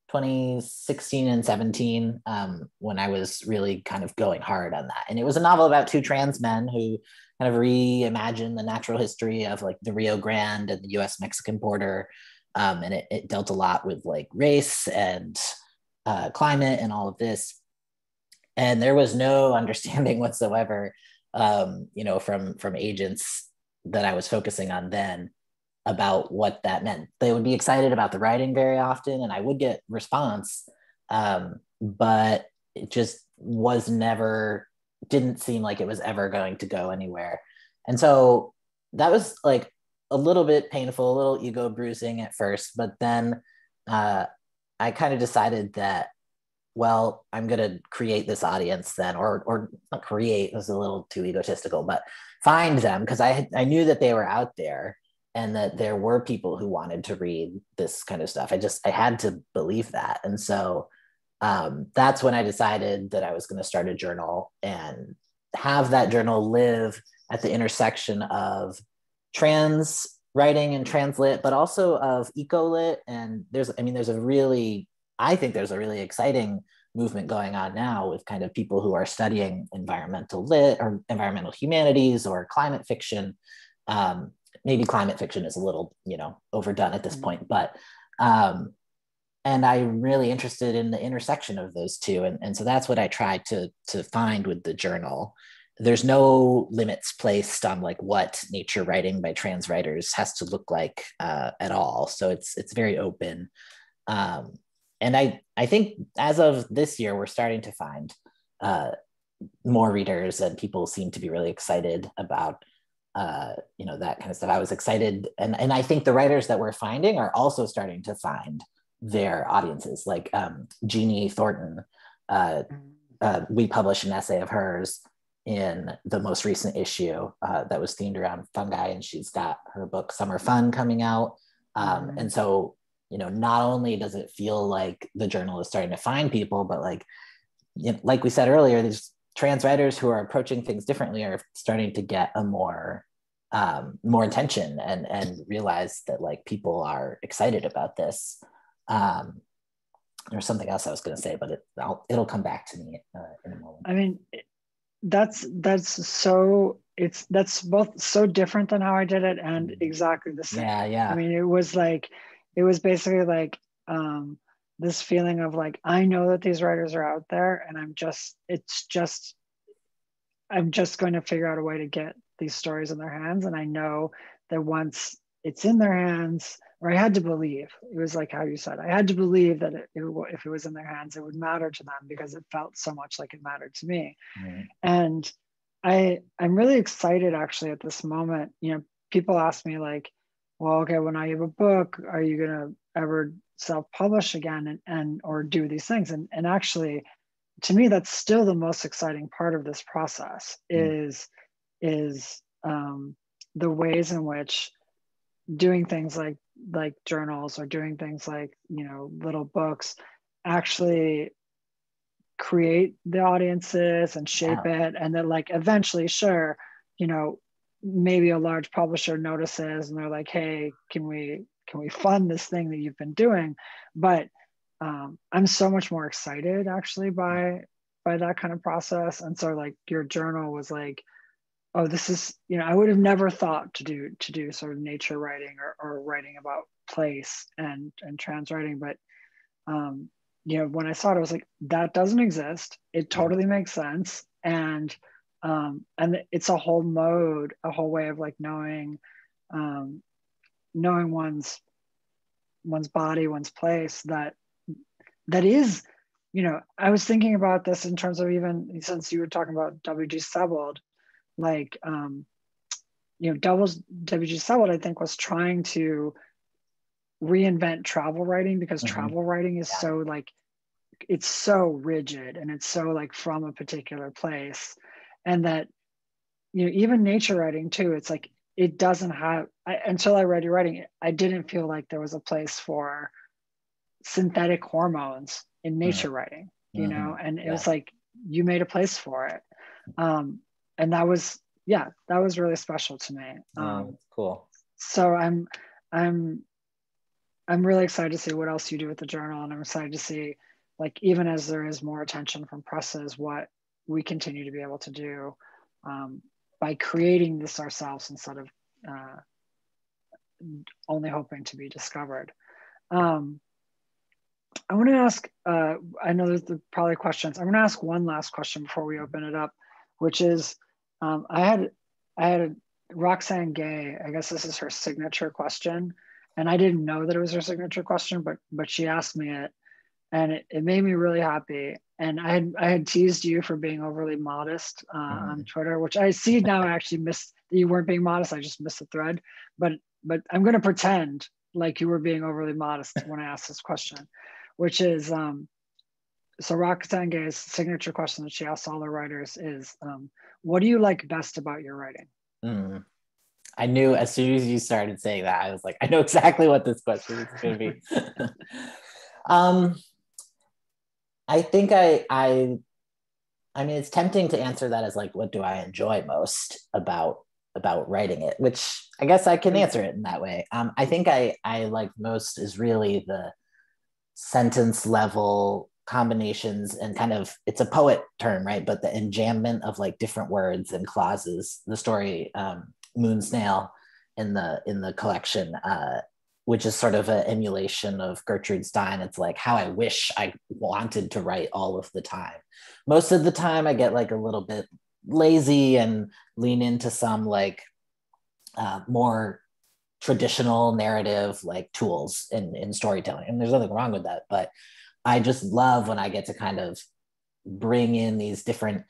2016 and 17 um, when I was really kind of going hard on that. And it was a novel about two trans men who kind of reimagine the natural history of like the Rio Grande and the US Mexican border. Um, and it, it, dealt a lot with like race and uh, climate and all of this. And there was no understanding whatsoever, um, you know, from from agents that I was focusing on then about what that meant. They would be excited about the writing very often, and I would get response, um, but it just was never didn't seem like it was ever going to go anywhere. And so that was like a little bit painful, a little ego bruising at first, but then uh, I kind of decided that well, I'm going to create this audience then, or or create was a little too egotistical, but find them because I I knew that they were out there and that there were people who wanted to read this kind of stuff. I just I had to believe that, and so um, that's when I decided that I was going to start a journal and have that journal live at the intersection of trans writing and translit, but also of ecolit. And there's, I mean, there's a really, I think there's a really exciting movement going on now with kind of people who are studying environmental lit or environmental humanities or climate fiction. Um, maybe climate fiction is a little, you know, overdone at this mm-hmm. point, but um, and I'm really interested in the intersection of those two. And, and so that's what I tried to, to find with the journal. There's no limits placed on like what nature writing by trans writers has to look like uh, at all. So it's it's very open. Um, and I I think as of this year, we're starting to find uh, more readers and people seem to be really excited about uh, you know that kind of stuff. I was excited, and and I think the writers that we're finding are also starting to find their audiences. Like um, Jeannie Thornton, uh, uh, we published an essay of hers in the most recent issue uh, that was themed around fungi, and she's got her book Summer Fun coming out. Um, mm-hmm. and so, you know, not only does it feel like the journal is starting to find people, but like, you know, like we said earlier, these trans writers who are approaching things differently are starting to get a more um, more attention and and realize that like people are excited about this um, there's something else I was going to say, but it, I'll, it'll come back to me uh, in a moment. I mean, that's that's so it's that's both so different than how I did it and mm-hmm. exactly the same. Yeah, yeah. I mean, it was like it was basically like um, this feeling of like I know that these writers are out there, and I'm just it's just I'm just going to figure out a way to get these stories in their hands, and I know that once it's in their hands or I had to believe. It was like how you said, I had to believe that it, it, if it was in their hands, it would matter to them because it felt so much like it mattered to me. Mm-hmm. And I, I'm really excited actually at this moment. You know, people ask me like, well, okay, when I have a book, are you gonna ever self-publish again and, and or do these things? And and actually, to me, that's still the most exciting part of this process mm-hmm. is is um, the ways in which doing things like like journals or doing things like you know little books actually create the audiences and shape yeah. it. And then like eventually sure you know maybe a large publisher notices and they're like hey can we can we fund this thing that you've been doing? But um, i'm so much more excited actually by by that kind of process. And so like your journal was like oh this is you know i would have never thought to do to do sort of nature writing or, or writing about place and and trans writing but um you know when i saw it i was like that doesn't exist. It totally makes sense. And um and it's a whole mode a whole way of like knowing um knowing one's one's body one's place that that is you know i was thinking about this in terms of even since you were talking about wg sebald like um, you know doubles wg sebald i think was trying to reinvent travel writing because mm-hmm. travel writing is yeah. so like it's so rigid and it's so like from a particular place and that you know even nature writing too it's like it doesn't have I, until i read your writing i didn't feel like there was a place for synthetic hormones in mm-hmm. nature mm-hmm. writing you mm-hmm. know and it yeah. was like you made a place for it um, and that was yeah that was really special to me. Oh, um, cool. so i'm i'm i'm really excited to see what else you do with the journal and i'm excited to see like even as there is more attention from presses what we continue to be able to do um, by creating this ourselves instead of uh, only hoping to be discovered. Um, i want to ask uh, i know there's probably questions. I'm going to ask one last question before we open it up which is um, I had I had a, Roxane Gay. I guess this is her signature question, and I didn't know that it was her signature question, but but she asked me it, and it, it made me really happy. And I had I had teased you for being overly modest uh, mm. on Twitter, which I see now. I actually missed that you weren't being modest. I just missed the thread, but but I'm going to pretend like you were being overly modest when I asked this question, which is um, so Roxane Gay's signature question that she asks all the writers is, um, "What do you like best about your writing?" Mm. I knew as soon as you started saying that, I was like, I know exactly what this question is going to be. um, I think I, I, I mean, it's tempting to answer that as like, what do I enjoy most about about writing it? Which I guess I can answer it in that way. Um, I think I I like most is really the sentence level combinations and kind of it's a poet term right? But the enjambment of like different words and clauses the story um, moon snail in the in the collection uh, which is sort of an emulation of gertrude stein. It's like how i wish i wanted to write all of the time. Most of the time i get like a little bit lazy and lean into some like uh, more traditional narrative like tools in, in storytelling. And there's nothing wrong with that but I just love when I get to kind of bring in these different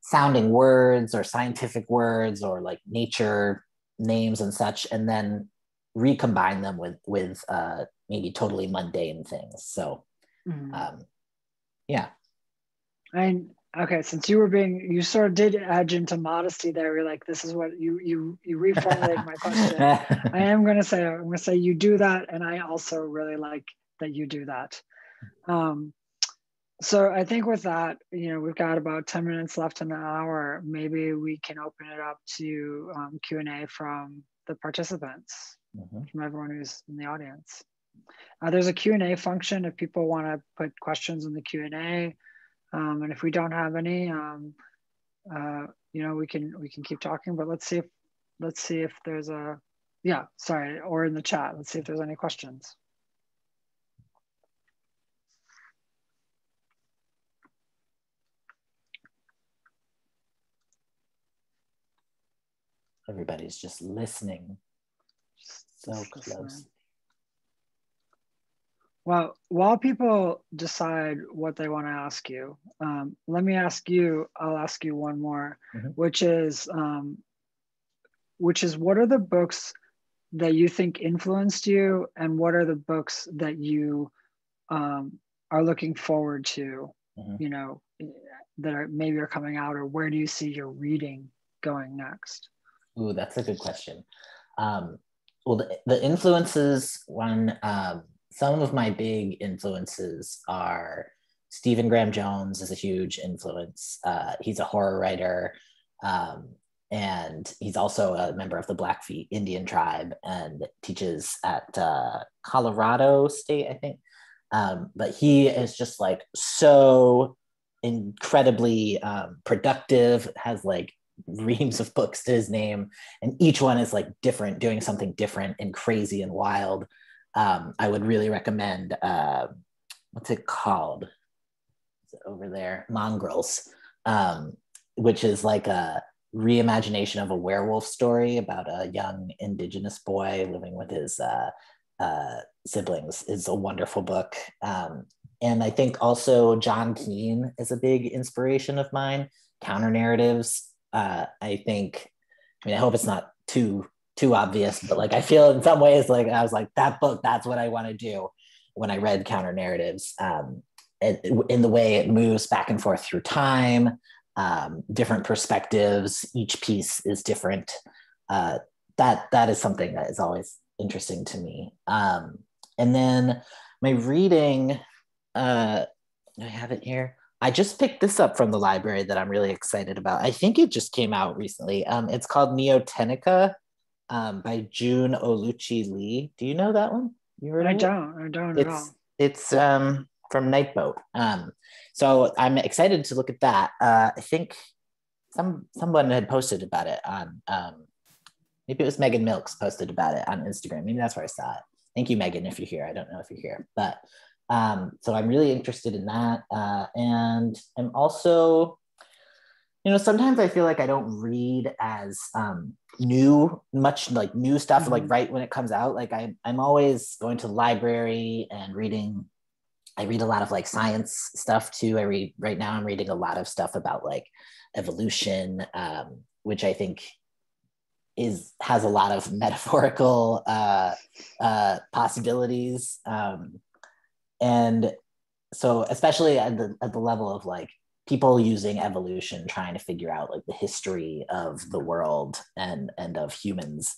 sounding words or scientific words or like nature names and such, and then recombine them with with uh, maybe totally mundane things. So, mm. um, yeah. I okay. Since you were being, you sort of did edge into modesty there. You're like, this is what you you you reformulate my question. I am going to say, I'm going to say you do that, and I also really like that you do that. Um, so I think with that, you know, we've got about 10 minutes left in the hour. Maybe we can open it up to um, Q&A from the participants, mm-hmm. from everyone who's in the audience. Uh, there's a Q&A function if people want to put questions in the Q&A. Um, and if we don't have any, um, uh, you know, we can we can keep talking, but let's see if let's see if there's a, yeah, sorry, or in the chat. Let's see if there's any questions. Everybody's just listening so close. Well, while people decide what they want to ask you, um, let me ask you. I'll ask you one more, mm-hmm. which is, um, which is, what are the books that you think influenced you, and what are the books that you um, are looking forward to? Mm-hmm. You know, that are maybe are coming out, or where do you see your reading going next? Ooh, that's a good question. Um, well, the, the influences, one, um, some of my big influences are Stephen Graham Jones is a huge influence. Uh, he's a horror writer, um, and he's also a member of the Blackfeet Indian tribe and teaches at uh, Colorado State, I think. Um, but he is just like so incredibly um, productive, has like reams of books to his name, and each one is like different, doing something different and crazy and wild. Um, I would really recommend. Uh, what's it called? Over there, Mongrels, um, which is like a reimagination of a werewolf story about a young indigenous boy living with his uh, uh, siblings. is a wonderful book. Um, and I think also John Keene is a big inspiration of mine. Counter narratives uh, I think, I mean, I hope it's not too too obvious, but like I feel in some ways like I was like that book. That's what I want to do when I read counter narratives. Um, in the way it moves back and forth through time, um, different perspectives. Each piece is different. Uh, that that is something that is always interesting to me. Um, and then my reading, uh, I have it here. I just picked this up from the library that I'm really excited about. I think it just came out recently. Um, it's called Neotenica um, by June Oluchi Lee. Do you know that one? You heard I don't. I don't it's, at all. It's um, from Nightboat. Um, so I'm excited to look at that. Uh, I think some someone had posted about it on um, maybe it was Megan Milks posted about it on Instagram. Maybe that's where I saw it. Thank you, Megan, if you're here. I don't know if you're here, but um, so I'm really interested in that. Uh, and I'm also, you know, sometimes I feel like I don't read as um, new, much like new stuff, mm-hmm. like right when it comes out. Like I, I'm always going to the library and reading. I read a lot of like science stuff too. I read right now. I'm reading a lot of stuff about like evolution, um, which I think is has a lot of metaphorical uh, uh, possibilities. Um, and so especially at the at the level of like people using evolution trying to figure out like the history of the world and and of humans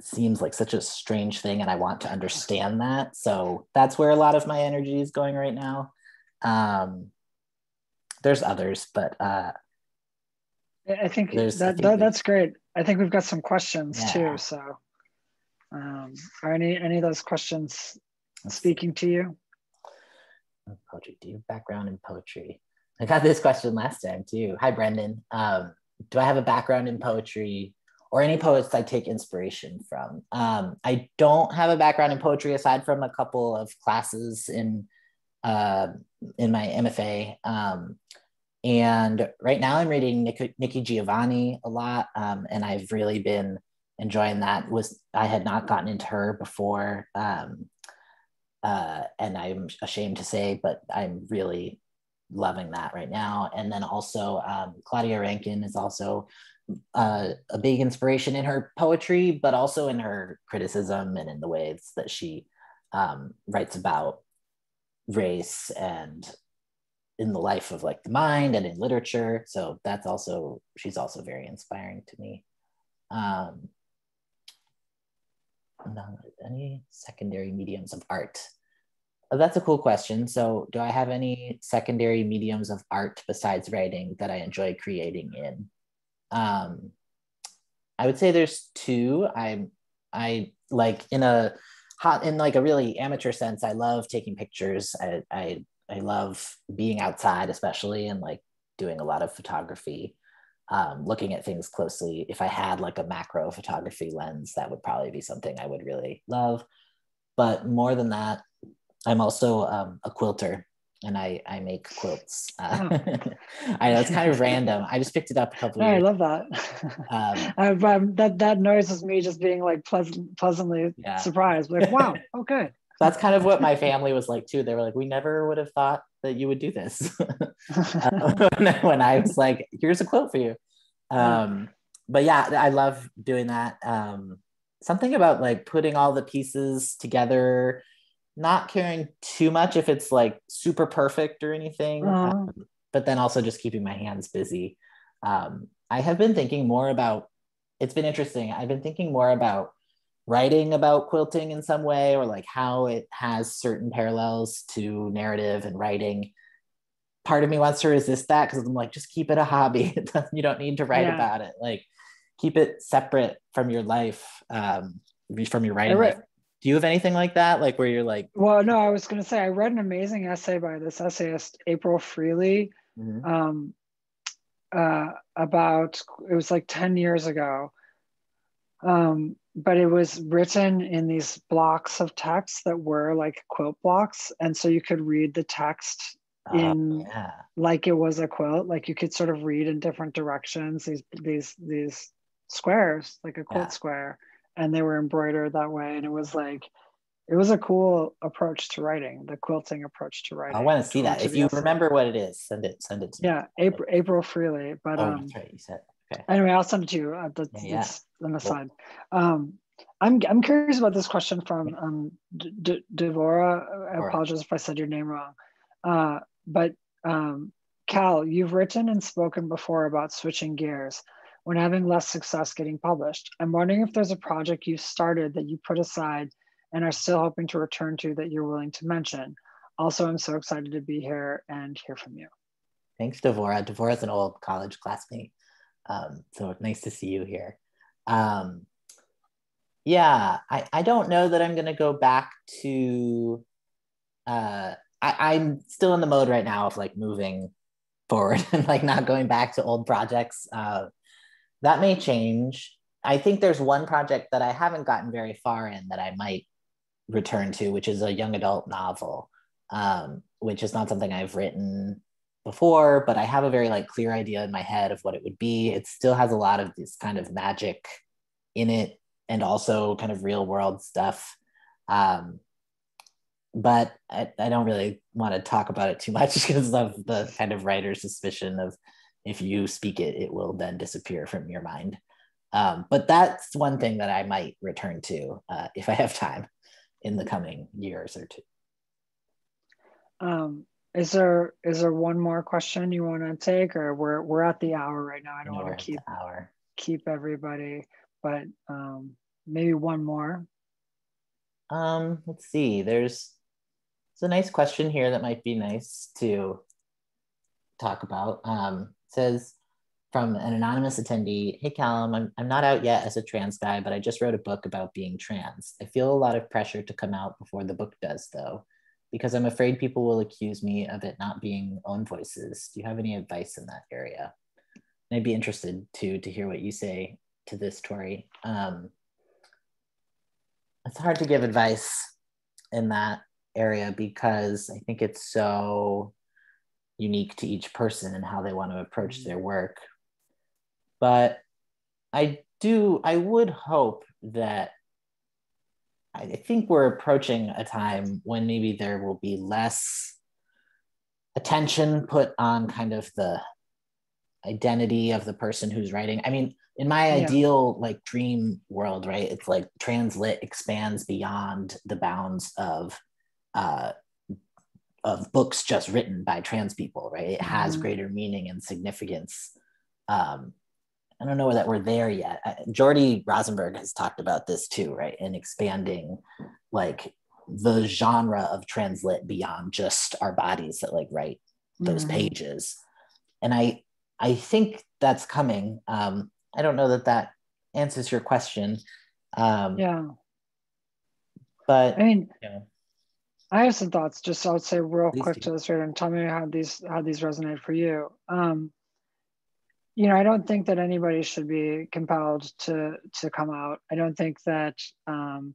seems like such a strange thing and i want to understand that. So that's where a lot of my energy is going right now. Um there's others but uh i think that, I think that that's great. I think we've got some questions yeah. too so um are any any of those questions speaking to you poetry do you have background in poetry i got this question last time too hi brendan um do i have a background in poetry or any poets I take inspiration from. Um, I don't have a background in poetry aside from a couple of classes in uh, in my MFA. Um, and right now I'm reading Nick, Nikki Giovanni a lot, um, and I've really been enjoying that. Was I had not gotten into her before, um, uh, and I'm ashamed to say, but I'm really loving that right now. And then also um, Claudia Rankine is also uh, a big inspiration in her poetry, but also in her criticism and in the ways that she um, writes about race and in the life of like the mind and in literature. So that's also, she's also very inspiring to me. Um, any secondary mediums of art? Oh, that's a cool question. So, do I have any secondary mediums of art besides writing that I enjoy creating in? Um, I would say there's two. I I like in a hot in like a really amateur sense. I love taking pictures. I I I love being outside, especially and like doing a lot of photography. Um, looking at things closely. If I had like a macro photography lens, that would probably be something I would really love. But more than that, I'm also um, a quilter and I I make quilts. Uh, oh. I know it's kind of random. I just picked it up a couple. No, I love that. Um, um, that that noise is me just being like pleasant, pleasantly yeah. surprised. Like, wow, okay. That's kind of what my family was like too. They were like, we never would have thought that you would do this. uh, when I was like, here's a quote for you. Um, but yeah, I love doing that. Um, something about like putting all the pieces together not caring too much if it's like super perfect or anything, uh-huh. um, but then also just keeping my hands busy. Um, I have been thinking more about, it's been interesting. I've been thinking more about writing about quilting in some way or like how it has certain parallels to narrative and writing. Part of me wants to resist that because I'm like, just keep it a hobby. you don't need to write yeah. about it. Like, keep it separate from your life, um, from your writing life do you have anything like that like where you're like well no i was going to say i read an amazing essay by this essayist april freely mm-hmm. um, uh, about it was like 10 years ago um, but it was written in these blocks of text that were like quilt blocks. And so you could read the text oh, in yeah. like it was a quilt like you could sort of read in different directions these these these squares like a quilt yeah. square. And they were embroidered that way. And it was like it was a cool approach to writing the quilting approach to writing i want to see that. If you remember what it is send it send it to yeah me. april april freely but oh, um that's right. You said okay anyway i'll send it to you uh, that's, yeah, yeah. on the side um I'm, I'm curious about this question from um, D- Devora. I apologize if I said your name wrong. Uh, but um, Cal, you've written and spoken before about switching gears when having less success getting published. I'm wondering if there's a project you started that you put aside and are still hoping to return to that you're willing to mention. Also, I'm so excited to be here and hear from you. Thanks, Devora. Devora's an old college classmate. Um, so nice to see you here. Um, yeah, I, I don't know that I'm going to go back to, uh, I, I'm still in the mode right now of like moving forward and like not going back to old projects. Uh, that may change. I think there's one project that I haven't gotten very far in that I might return to, which is a young adult novel, um, which is not something I've written before, but I have a very like clear idea in my head of what it would be. It still has a lot of this kind of magic in it and also kind of real world stuff. Um, but I, I don't really want to talk about it too much because of the kind of writer's suspicion of if you speak it, it will then disappear from your mind. Um, but that's one thing that I might return to uh, if I have time in the coming years or two. Um, is there is there one more question you want to take, or we're we're at the hour right now? I don't no, want to keep hour. keep everybody, but um, maybe one more. Um, let's see. There's it's a nice question here that might be nice to talk about. Um, says from an anonymous attendee Hey, Callum, I'm, I'm not out yet as a trans guy, but I just wrote a book about being trans. I feel a lot of pressure to come out before the book does, though, because I'm afraid people will accuse me of it not being own voices. Do you have any advice in that area? And I'd be interested too to hear what you say to this, Torrey. Um, it's hard to give advice in that area because I think it's so unique to each person and how they want to approach their work but I do, I would hope that I think we're approaching a time when maybe there will be less attention put on kind of the identity of the person who's writing. I mean, in my yeah. ideal like dream world, right? It's like translit expands beyond the bounds of uh of books just written by trans people, right? It has mm-hmm. greater meaning and significance. Um, I don't know that we're there yet. Jordy Rosenberg has talked about this too, right? In expanding like the genre of translit beyond just our bodies that like write those mm-hmm. pages. And I I think that's coming. Um, I don't know that that answers your question. Um, yeah. But I mean, yeah. I have some thoughts. Just I'll say real Please quick do. to this, and tell me how these how these resonate for you. Um, you know, I don't think that anybody should be compelled to to come out. I don't think that um,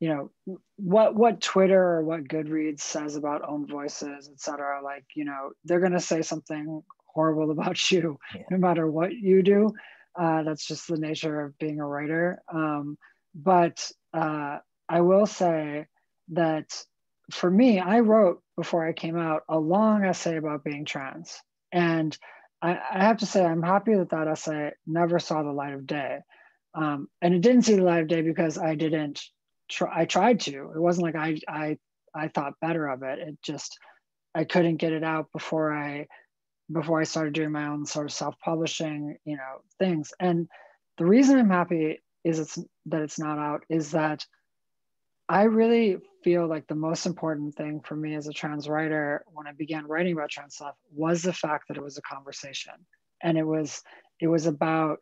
you know what what Twitter or what Goodreads says about own voices, et cetera. Like, you know, they're gonna say something horrible about you, yeah. no matter what you do. Uh, that's just the nature of being a writer. Um, but uh, I will say that for me, I wrote before I came out a long essay about being trans, and I, I, have to say I'm happy that that essay never saw the light of day. Um, and it didn't see the light of day because I didn't try, I tried to. It wasn't like I, I, I thought better of it. It just, I couldn't get it out before I, before I started doing my own sort of self-publishing, you know, things. And the reason I'm happy is it's that it's not out is that I really feel like the most important thing for me as a trans writer when I began writing about trans stuff was the fact that it was a conversation. And it was it was about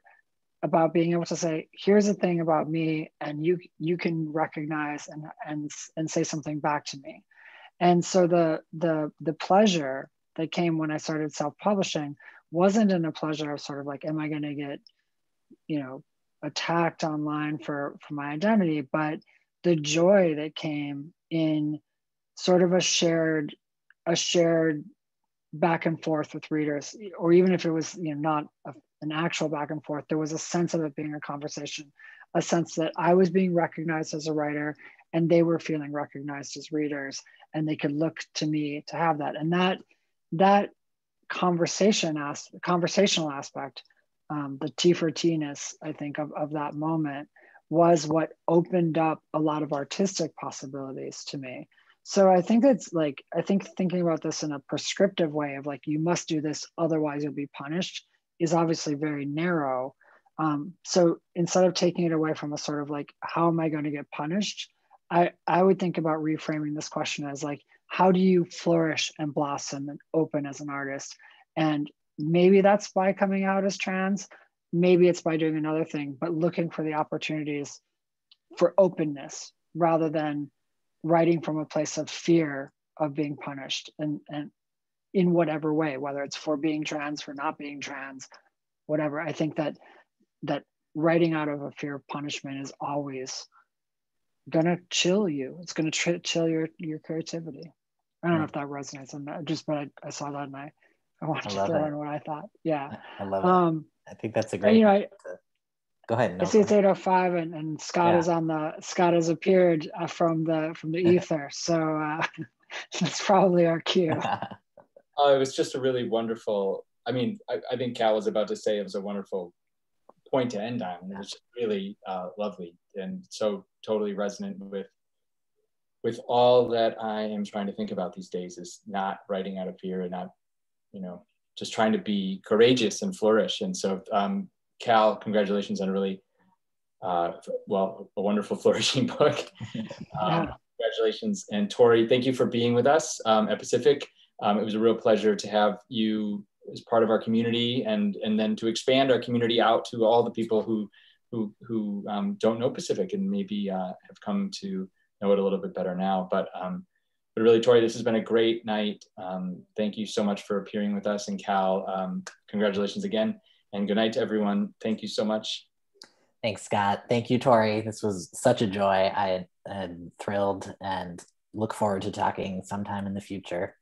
about being able to say, here's a thing about me, and you you can recognize and and and say something back to me. And so the the the pleasure that came when I started self-publishing wasn't in a pleasure of sort of like, am I gonna get, you know, attacked online for for my identity, but the joy that came in sort of a shared a shared back and forth with readers or even if it was you know not a, an actual back and forth there was a sense of it being a conversation a sense that i was being recognized as a writer and they were feeling recognized as readers and they could look to me to have that. And that that conversation as conversational aspect um, the t for t-ness i think of, of that moment was what opened up a lot of artistic possibilities to me. So I think it's like, I think thinking about this in a prescriptive way of like, you must do this, otherwise you'll be punished is obviously very narrow. Um, so instead of taking it away from a sort of like, how am I going to get punished? I, I would think about reframing this question as like, how do you flourish and blossom and open as an artist? And maybe that's by coming out as trans, maybe it's by doing another thing, but looking for the opportunities for openness rather than writing from a place of fear of being punished and, and in whatever way, whether it's for being trans, for not being trans, whatever. I think that that writing out of a fear of punishment is always gonna chill you. It's gonna tr- chill your your creativity. I don't know if that resonates. on that, just but I, I saw that and I, I wanted I to throw it. in what I thought. Yeah. I love it. Um, I think that's a great. you know, I, go ahead. No, I see it's eight oh five, and, and Scott yeah. is on the Scott has appeared uh, from the from the ether, so uh, that's probably our cue. oh, it was just a really wonderful. I mean, I, I, think Cal was about to say it was a wonderful point to end on. It was really uh, lovely and so totally resonant with with all that I am trying to think about these days is not writing out of fear and not, you know, just trying to be courageous and flourish. And so, um, Cal, congratulations on a really, uh, well, a wonderful flourishing book. Um, congratulations. And Torrey, thank you for being with us um, at Pacific. Um, it was a real pleasure to have you as part of our community and, and then to expand our community out to all the people who, who, who um, don't know Pacific and maybe uh, have come to know it a little bit better now. But, um, but really, Torrey, this has been a great night. Um, thank you so much for appearing with us. And Cal, um, congratulations again. And good night to everyone. Thank you so much. Thanks, Scott. Thank you, Torrey. This was such a joy. I am thrilled and look forward to talking sometime in the future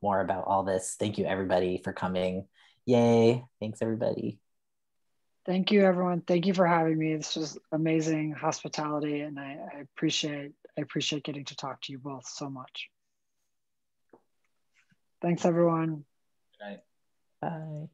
more about all this. Thank you, everybody, for coming. Yay. Thanks, everybody. Thank you, everyone. Thank you for having me. This was amazing hospitality, and I, I appreciate I appreciate getting to talk to you both so much. Thanks, everyone. Good night. Bye.